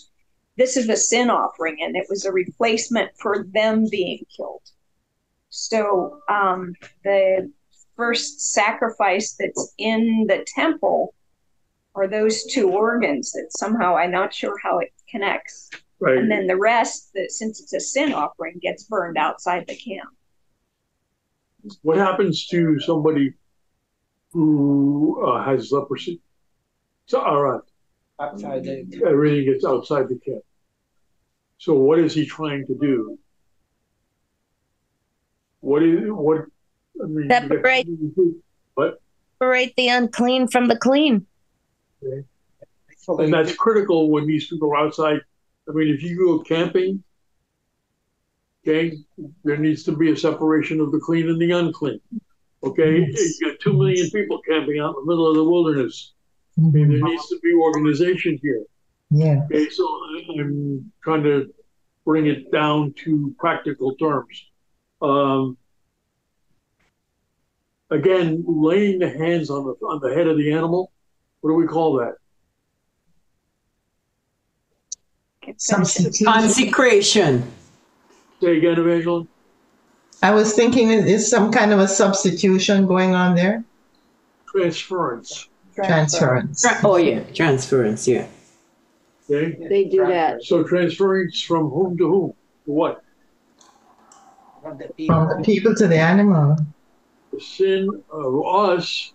this is a sin offering, and it was a replacement for them being killed. So, um, the first sacrifice that's in the temple are those two organs that somehow I'm not sure how it connects. right. And then the rest, that since it's a sin offering, gets burned outside the camp. What happens to somebody who uh, has leprosy? So, all right, Outside the everything gets outside the camp. So, what is he trying to do? What is what? I mean, Separate. What? Separate the unclean from the clean. And that's critical when these people are outside. I mean, if you go camping, okay, there needs to be a separation of the clean and the unclean. Okay, you got two million people camping out in the middle of the wilderness. I mean, there needs to be organization here. Yeah. Okay, so I- I'm trying to bring it down to practical terms. Um, again, laying the hands on the on the head of the animal. What do we call that? Consecration. Say again, Evangeline. I was thinking is is some kind of a substitution going on there? Transference. Transference. Tra- Oh, yeah, transference, yeah. Okay. They do that. So transference from whom to whom? To what? From the From the people to the animal. The sin of us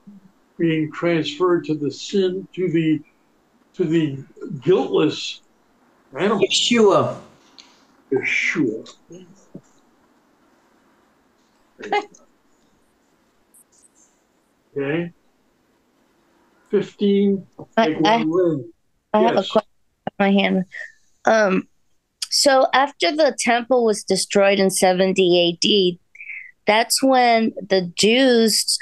being transferred to the sin to the to the guiltless animal. Yeshua. Yeshua. Okay. Fifteen. I, take I, one away. I have a question on my hand. Um, so after the temple was destroyed in 70 AD, that's when the Jews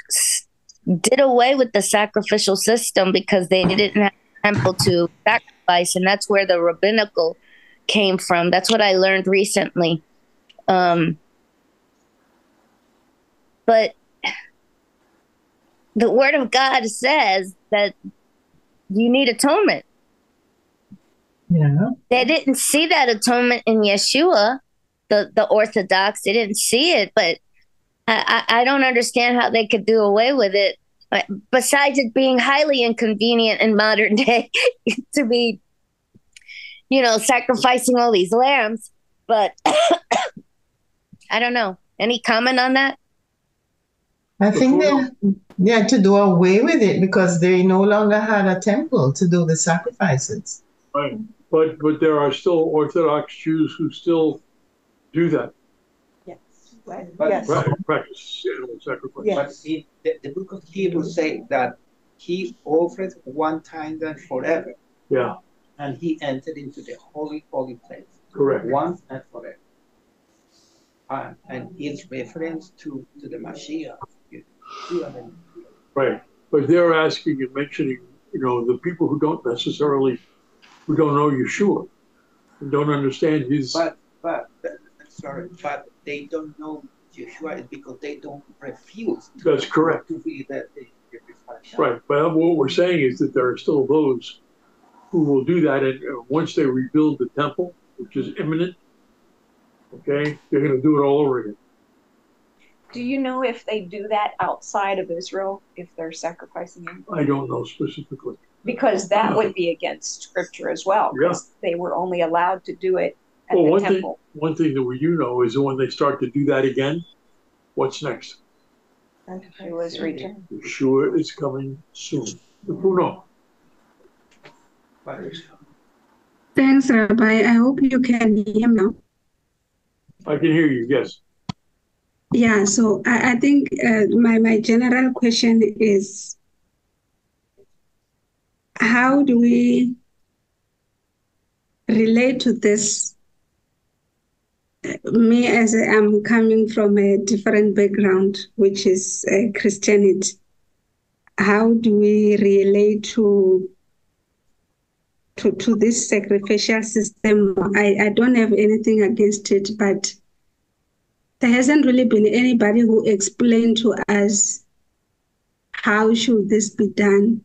did away with the sacrificial system because they didn't have a temple to sacrifice, and that's where the rabbinical came from. That's what I learned recently. Um, but the Word of God says that you need atonement. Yeah. They didn't see that atonement in Yeshua, the the Orthodox. They didn't see it, but I, I, I don't understand how they could do away with it. Besides it being highly inconvenient in modern day to be, you know, sacrificing all these lambs. But I don't know. Any comment on that? I think they, they had to do away with it because they no longer had a temple to do the sacrifices. Right. But but there are still Orthodox Jews who still do that. But, Right, practice animal sacrifice. But it, the, the book of Hebrews say that he offered one time and forever, Yeah, and he entered into the holy, holy place. Correct. Once and forever. Uh, and it's reference to, to the Mashiach. You- you know, right. But they're asking and mentioning, you know, the people who don't necessarily, who don't know Yeshua, and don't understand his. But, but, but- sorry, but they don't know Yeshua because they don't refuse. to- That's correct. To be the, the, the Right. But what we're saying is that there are still those who will do that, and uh, once they rebuild the temple, which is imminent, okay, they're going to do it all over again. Do you know if they do that outside of Israel, if they're sacrificing animals? I don't know specifically. Because that would be against scripture as well. because They were only allowed to do it at Well, the one thing, one thing that we do know is that when they start to do that again, what's next? Yeshua's return. Yeshua is coming soon. Who knows? Thanks, Rabbi. I hope you can hear me now. I can hear you. Yes. Yeah, so I, I think uh, my, my general question is how do we relate to this? Me, as i I'm coming from a different background, which is uh, Christianity, how do we relate to to, to this sacrificial system? I, I don't have anything against it, but there hasn't really been anybody who explained to us how should this be done.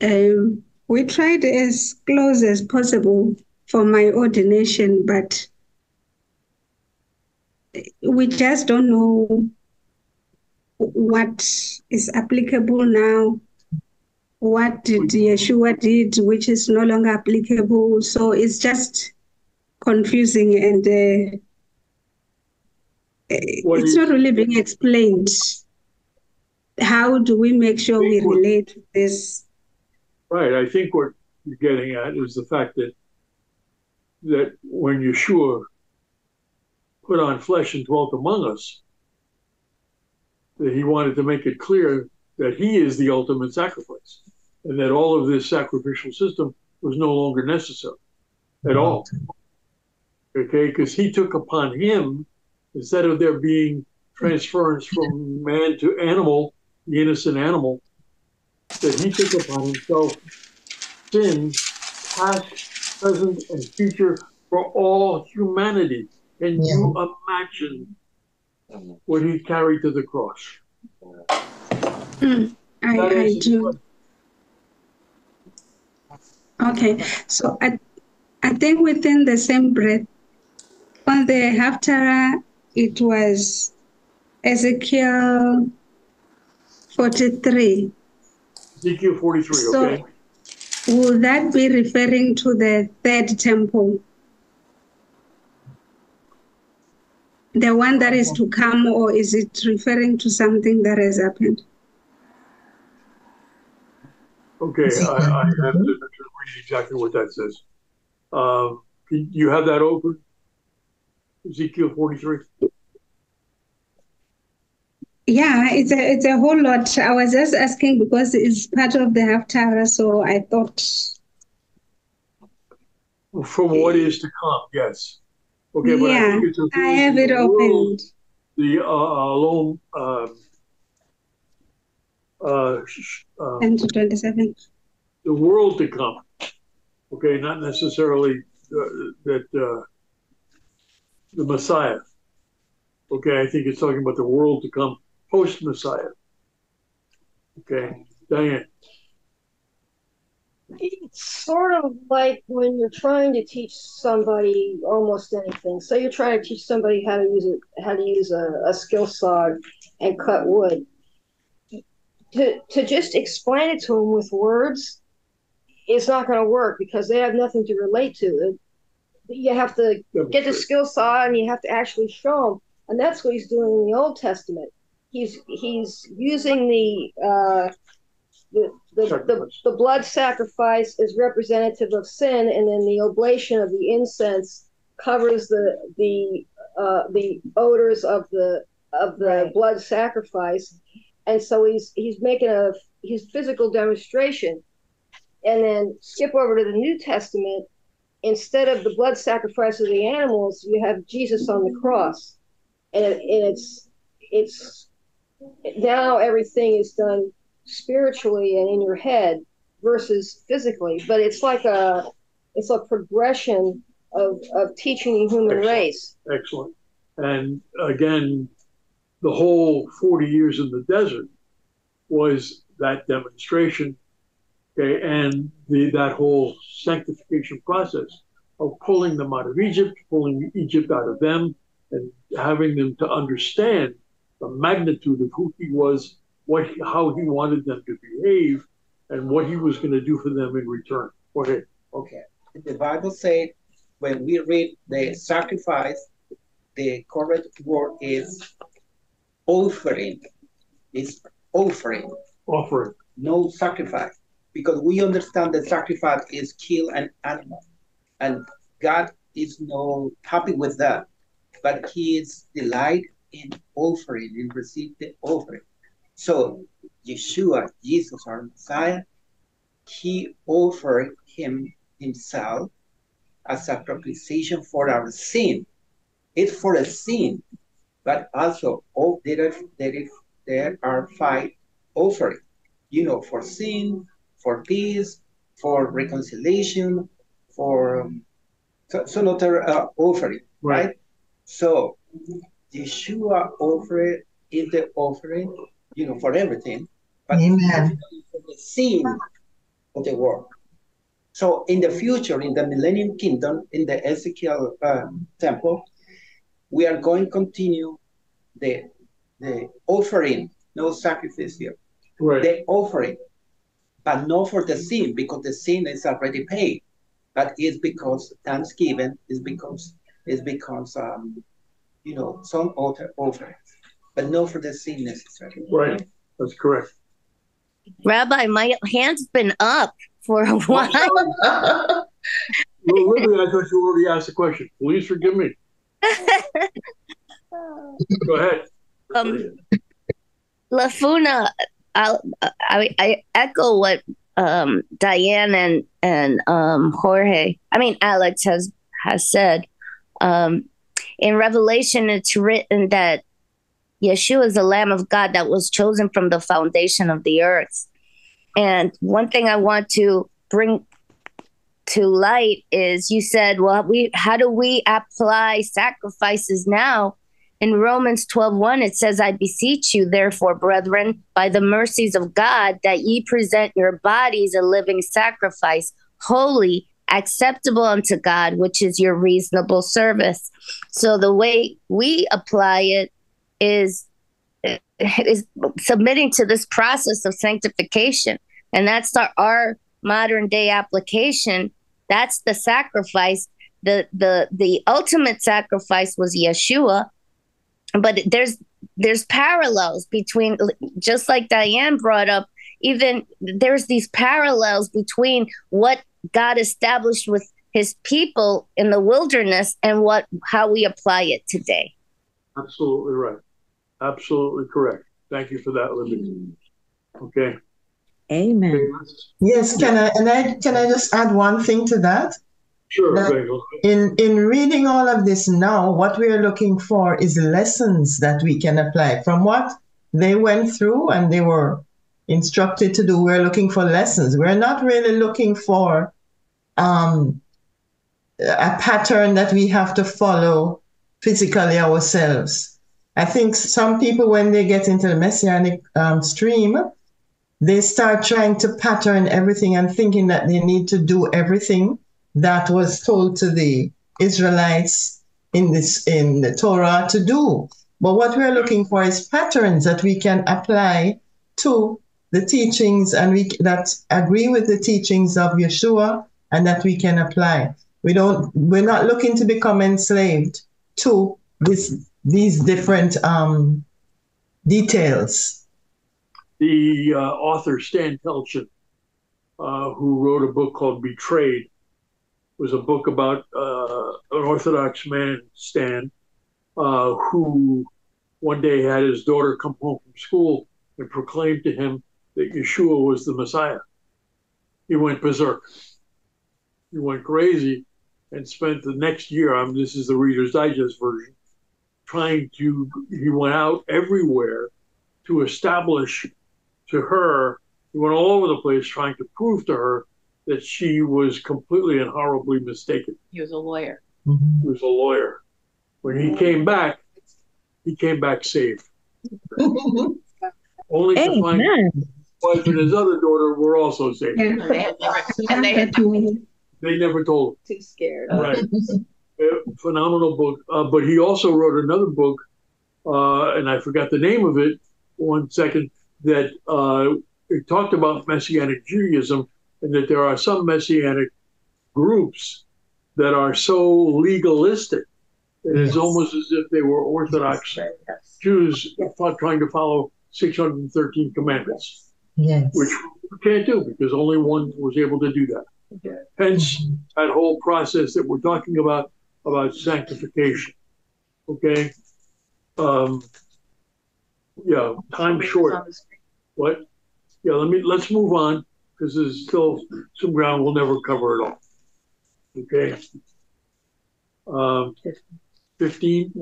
Um, we tried as close as possible for my ordination, but we just don't know what is applicable now. What did Yeshua did, which is no longer applicable. So it's just confusing and uh, it's not really being explained. How do we make sure we relate this? Right. I think what you're getting at is the fact that that when Yeshua put on flesh and dwelt among us, that he wanted to make it clear that he is the ultimate sacrifice, and that all of this sacrificial system was no longer necessary at mm-hmm. all. Okay, because he took upon him instead of there being transference from man to animal, the innocent animal, that he took upon himself sin past, present, and future for all humanity. Can you imagine what he carried to the cross? Mm, I, I do. Okay, so I, I think within the same breath, on the Haftarah, it was Ezekiel 43. Ezekiel 43, So- okay? Would that be referring to the third temple? The one that is to come, or is it referring to something that has happened? Okay, I, I have to, read exactly what that says. Um, you have that open? Ezekiel 43? Yeah, it's a it's a whole lot. I was just asking because it's part of the Haftarah, so I thought From what is to come, yes. Okay, but I think it's a I have it opened. The uh, alone, um, uh, uh, 10 to 27. the world to come. Okay, not necessarily uh, that uh, the Messiah. Okay, I think it's talking about the world to come post Messiah. Okay, Diane. Sort of like when you're trying to teach somebody almost anything. So you're trying to teach somebody how to use a how to use a, a skill saw and cut wood. To to just explain it to them with words, it's not going to work because they have nothing to relate to. You have to get the skill saw and you have to actually show them, and that's what he's doing in the Old Testament. He's he's using the uh, the, the, the, the blood sacrifice is representative of sin, and then the oblation of the incense covers the the uh, the odors of the of the blood sacrifice, and so he's he's making a his physical demonstration, and then skip over to the New Testament. Instead of the blood sacrifice of the animals, you have Jesus on the cross, and, it, and it's it's now everything is done spiritually and in your head versus physically but it's like a it's a progression of of teaching the human Excellent. race Excellent. And again, the whole 40 years in the desert was that demonstration. Okay, and the that whole sanctification process of pulling them out of Egypt, pulling Egypt out of them, and having them to understand the magnitude of who he was, what how he wanted them to behave, and what he was going to do for them in return. Go ahead. Okay. The Bible said when we read the sacrifice, the correct word is offering. It's offering. Offering. No sacrifice. Because we understand that sacrifice is kill an animal. And God is no happy with that. But he is delight in offering, in receive the offering. So Yeshua, Jesus, our Messiah, he offered him himself as a propitiation for our sin. It's for a sin, but also oh, there, are, there, is, there are five offerings, you know, for sin, for peace, for reconciliation, for um, so, so another uh, offering, right? So Yeshua offered is the offering, you know, for everything, but Amen. for the sin of the world. So in the future, in the Millennium Kingdom, in the Ezekiel uh, temple, we are going to continue the the offering, no sacrifice here. Right. The offering, but not for the sin, because the sin is already paid. But it's because Thanksgiving is because is because um, you know some other offerings, but no for the sin necessarily. Right. That's correct. Rabbi, my hand's been up for a while. Well, Olivia, I thought you already asked the question. Please forgive me. Go ahead. um, Lufuno, I, I, I echo what um, Diane and and um, Jorge, I mean Alex has has said. Um, in Revelation, it's written that Yeshua is the Lamb of God that was chosen from the foundation of the earth. And one thing I want to bring to light is you said, well, we how do we apply sacrifices now? In Romans 12, 1, it says, I beseech you, therefore, brethren, by the mercies of God, that ye present your bodies a living sacrifice, holy, acceptable unto God, which is your reasonable service. So the way we apply it is is submitting to this process of sanctification. And that's our, our modern day application. That's the sacrifice. The the the ultimate sacrifice was Yeshua, but there's there's parallels between just like Diane brought up, even there's these parallels between what God established with his people in the wilderness and what how we apply it today. Absolutely right. Absolutely correct. Thank you for that, Libby. Okay. Amen. Yes, can I and I can I just add one thing to that? Sure. That in in reading all of this now, what we are looking for is lessons that we can apply from what they went through and they were instructed to do. We're looking for lessons. We're not really looking for um, a pattern that we have to follow physically ourselves. I think some people, when they get into the messianic um, stream, they start trying to pattern everything and thinking that they need to do everything that was told to the Israelites in this in the Torah to do. But what we're looking for is patterns that we can apply to the teachings and we that agree with the teachings of Yeshua and that we can apply. We don't we're not looking to become enslaved to this these different um, details. The uh, author Stan Telchin, uh, who wrote a book called Betrayed, was a book about uh, an Orthodox man, Stan, uh, who one day had his daughter come home from school and proclaimed to him that Yeshua was the Messiah. He went berserk. He went crazy and spent the next year, I mean, this is the Reader's Digest version, trying to, he went out everywhere to establish to her, he went all over the place trying to prove to her that she was completely and horribly mistaken. He was a lawyer. Mm-hmm. He was a lawyer. When he came back, he came back safe. Only to find his wife and his other daughter were also safe. And they had never, and they had They never told. too scared. Right. Phenomenal book. Uh, but he also wrote another book, uh, and I forgot the name of it. One second. That uh, it talked about Messianic Judaism, and that there are some Messianic groups that are so legalistic. It is almost as if they were Orthodox Jews trying to follow 613 commandments, Yes. which we can't do because only one was able to do that. Hence, that whole process that we're talking about about sanctification. Okay. Um, yeah, time short. What? Yeah, let me let's move on because there's still some ground we'll never cover at all. Okay. Um, fifteen.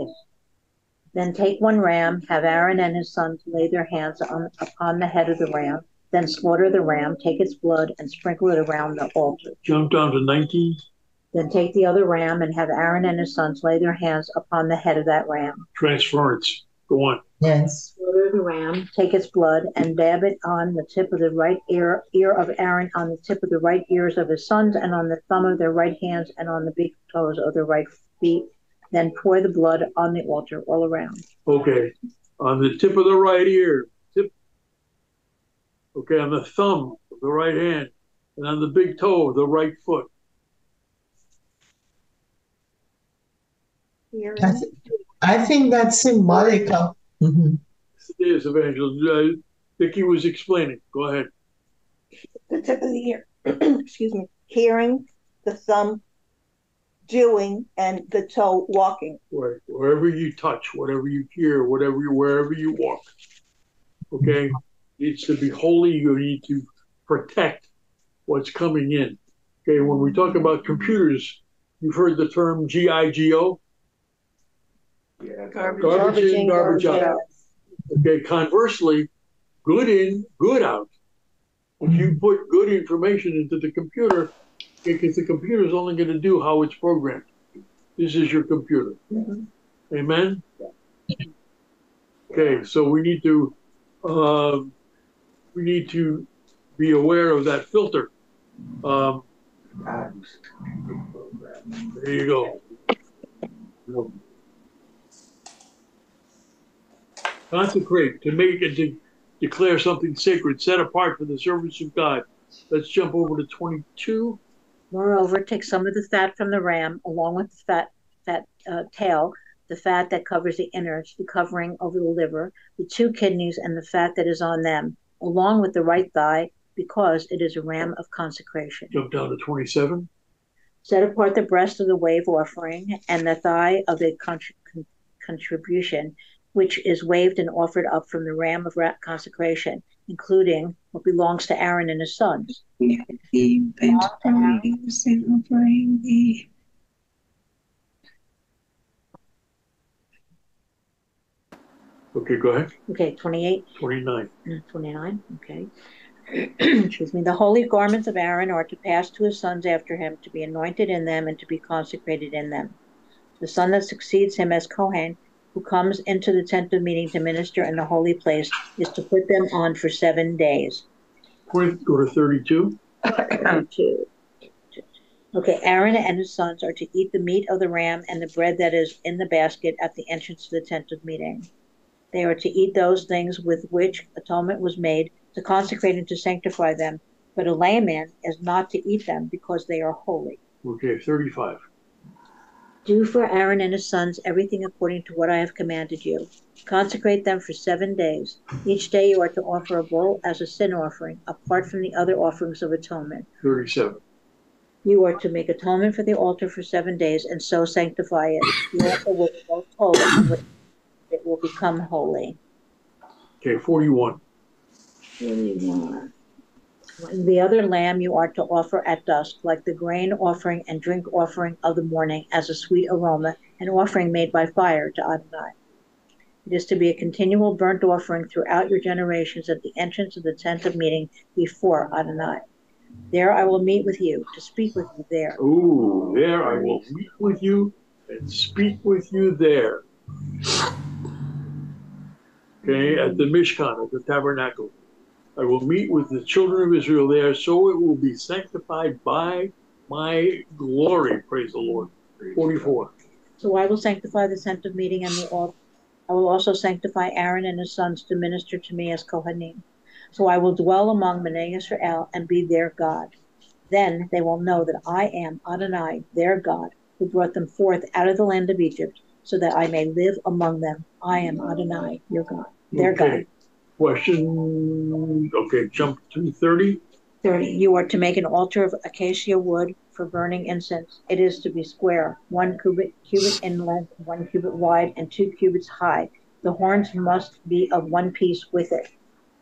Then take one ram, have Aaron and his sons lay their hands on, upon the head of the ram, then slaughter the ram, take its blood, and sprinkle it around the altar. Jump down to nineteen. Then take the other ram and have Aaron and his sons lay their hands upon the head of that ram. Transference. Go on. Yes. Slaughter the ram, take its blood, and dab it on the tip of the right ear, ear of Aaron, on the tip of the right ears of his sons, and on the thumb of their right hands, and on the big toes of their right feet. Then pour the blood on the altar all around. Okay. On the tip of the right ear. Tip. Okay, on the thumb of the right hand, and on the big toe of the right foot. I, th- I think that's symbolic of. Mhm. It is evangelist. Uh, Vicky was explaining. Go ahead. the tip of the ear, excuse me, hearing, the thumb doing, and the toe walking. Right. Wherever you touch, whatever you hear, whatever you, wherever you walk. Okay. Needs to be holy. You need to protect what's coming in. Okay. When we talk about computers, you've heard the term GIGO. Yeah. Garbage, in, garbage, out. Okay. Conversely, good in, good out. If you put good information into the computer, Because the computer is only going to do how it's programmed. This is your computer. Amen? Okay, so we need to, um, we need to be aware of that filter. Um, there you go. Consecrate, to make and to declare something sacred, set apart for the service of God. Let's jump over to 22. Moreover, take some of the fat from the ram, along with the fat, fat uh, tail, the fat that covers the innards, the covering over the liver, the two kidneys, and the fat that is on them, along with the right thigh, because it is a ram of consecration. Jump down to 27. Set apart the breast of the wave offering and the thigh of the contr- con- contribution, which is waved and offered up from the ram of ra- consecration, including what belongs to Aaron and his sons. The burnt offerings and offering the Okay, go ahead. Okay, 28. 29. Mm, 29, okay. Excuse me. The holy garments of Aaron are to pass to his sons after him, to be anointed in them and to be consecrated in them. The son that succeeds him as Kohen, who comes into the tent of meeting to minister in the holy place, is to put them on for seven days. Go to 32. Two. Okay, Aaron and his sons are to eat the meat of the ram and the bread that is in the basket at the entrance to the tent of meeting. They are to eat those things with which atonement was made to consecrate and to sanctify them, but a layman is not to eat them because they are holy. Okay, 35. Do for Aaron and his sons everything according to what I have commanded you. Consecrate them for seven days. Each day you are to offer a bull as a sin offering, apart from the other offerings of atonement. 37. You are to make atonement for the altar for seven days and so sanctify it. The altar will be most holy, and it will become holy. Okay, 41. 41. The other lamb you are to offer at dusk, like the grain offering and drink offering of the morning, as a sweet aroma, an offering made by fire to Adonai. It is to be a continual burnt offering throughout your generations at the entrance of the tent of meeting before Adonai. There I will meet with you to speak with you there. Ooh, there I will meet with you and speak with you there. Okay, at the Mishkan, at the tabernacle. I will meet with the children of Israel there, so it will be sanctified by my glory. Praise the Lord. 44. So I will sanctify the tent of meeting and the altar. I will also sanctify Aaron and his sons to minister to me as Kohanim. So I will dwell among Bnei Israel and be their God. Then they will know that I am Adonai, their God, who brought them forth out of the land of Egypt, so that I may live among them. I am Adonai, your God, their Okay. God. Question. Okay, jump to 30. 30. You are to make an altar of acacia wood for burning incense. It is to be square, one cubit, cubit in length, one cubit wide, and two cubits high. The horns must be of one piece with it.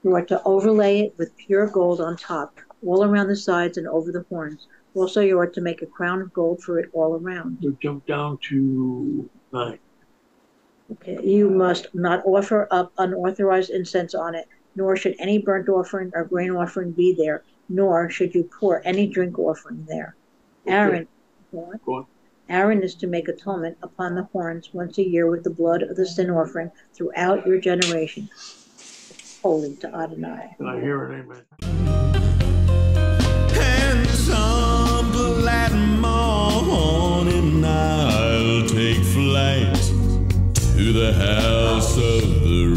You are to overlay it with pure gold on top, all around the sides and over the horns. Also, you are to make a crown of gold for it all around. We jump down to 9. Okay. You must not offer up unauthorized incense on it, nor should any burnt offering or grain offering be there, nor should you pour any drink offering there. Aaron, what? Go on. Aaron is to make atonement upon the horns once a year with the blood of the sin offering throughout your generation. Holy to Adonai. Can I hear an amen? And some glad morning I'll take flight to the house of the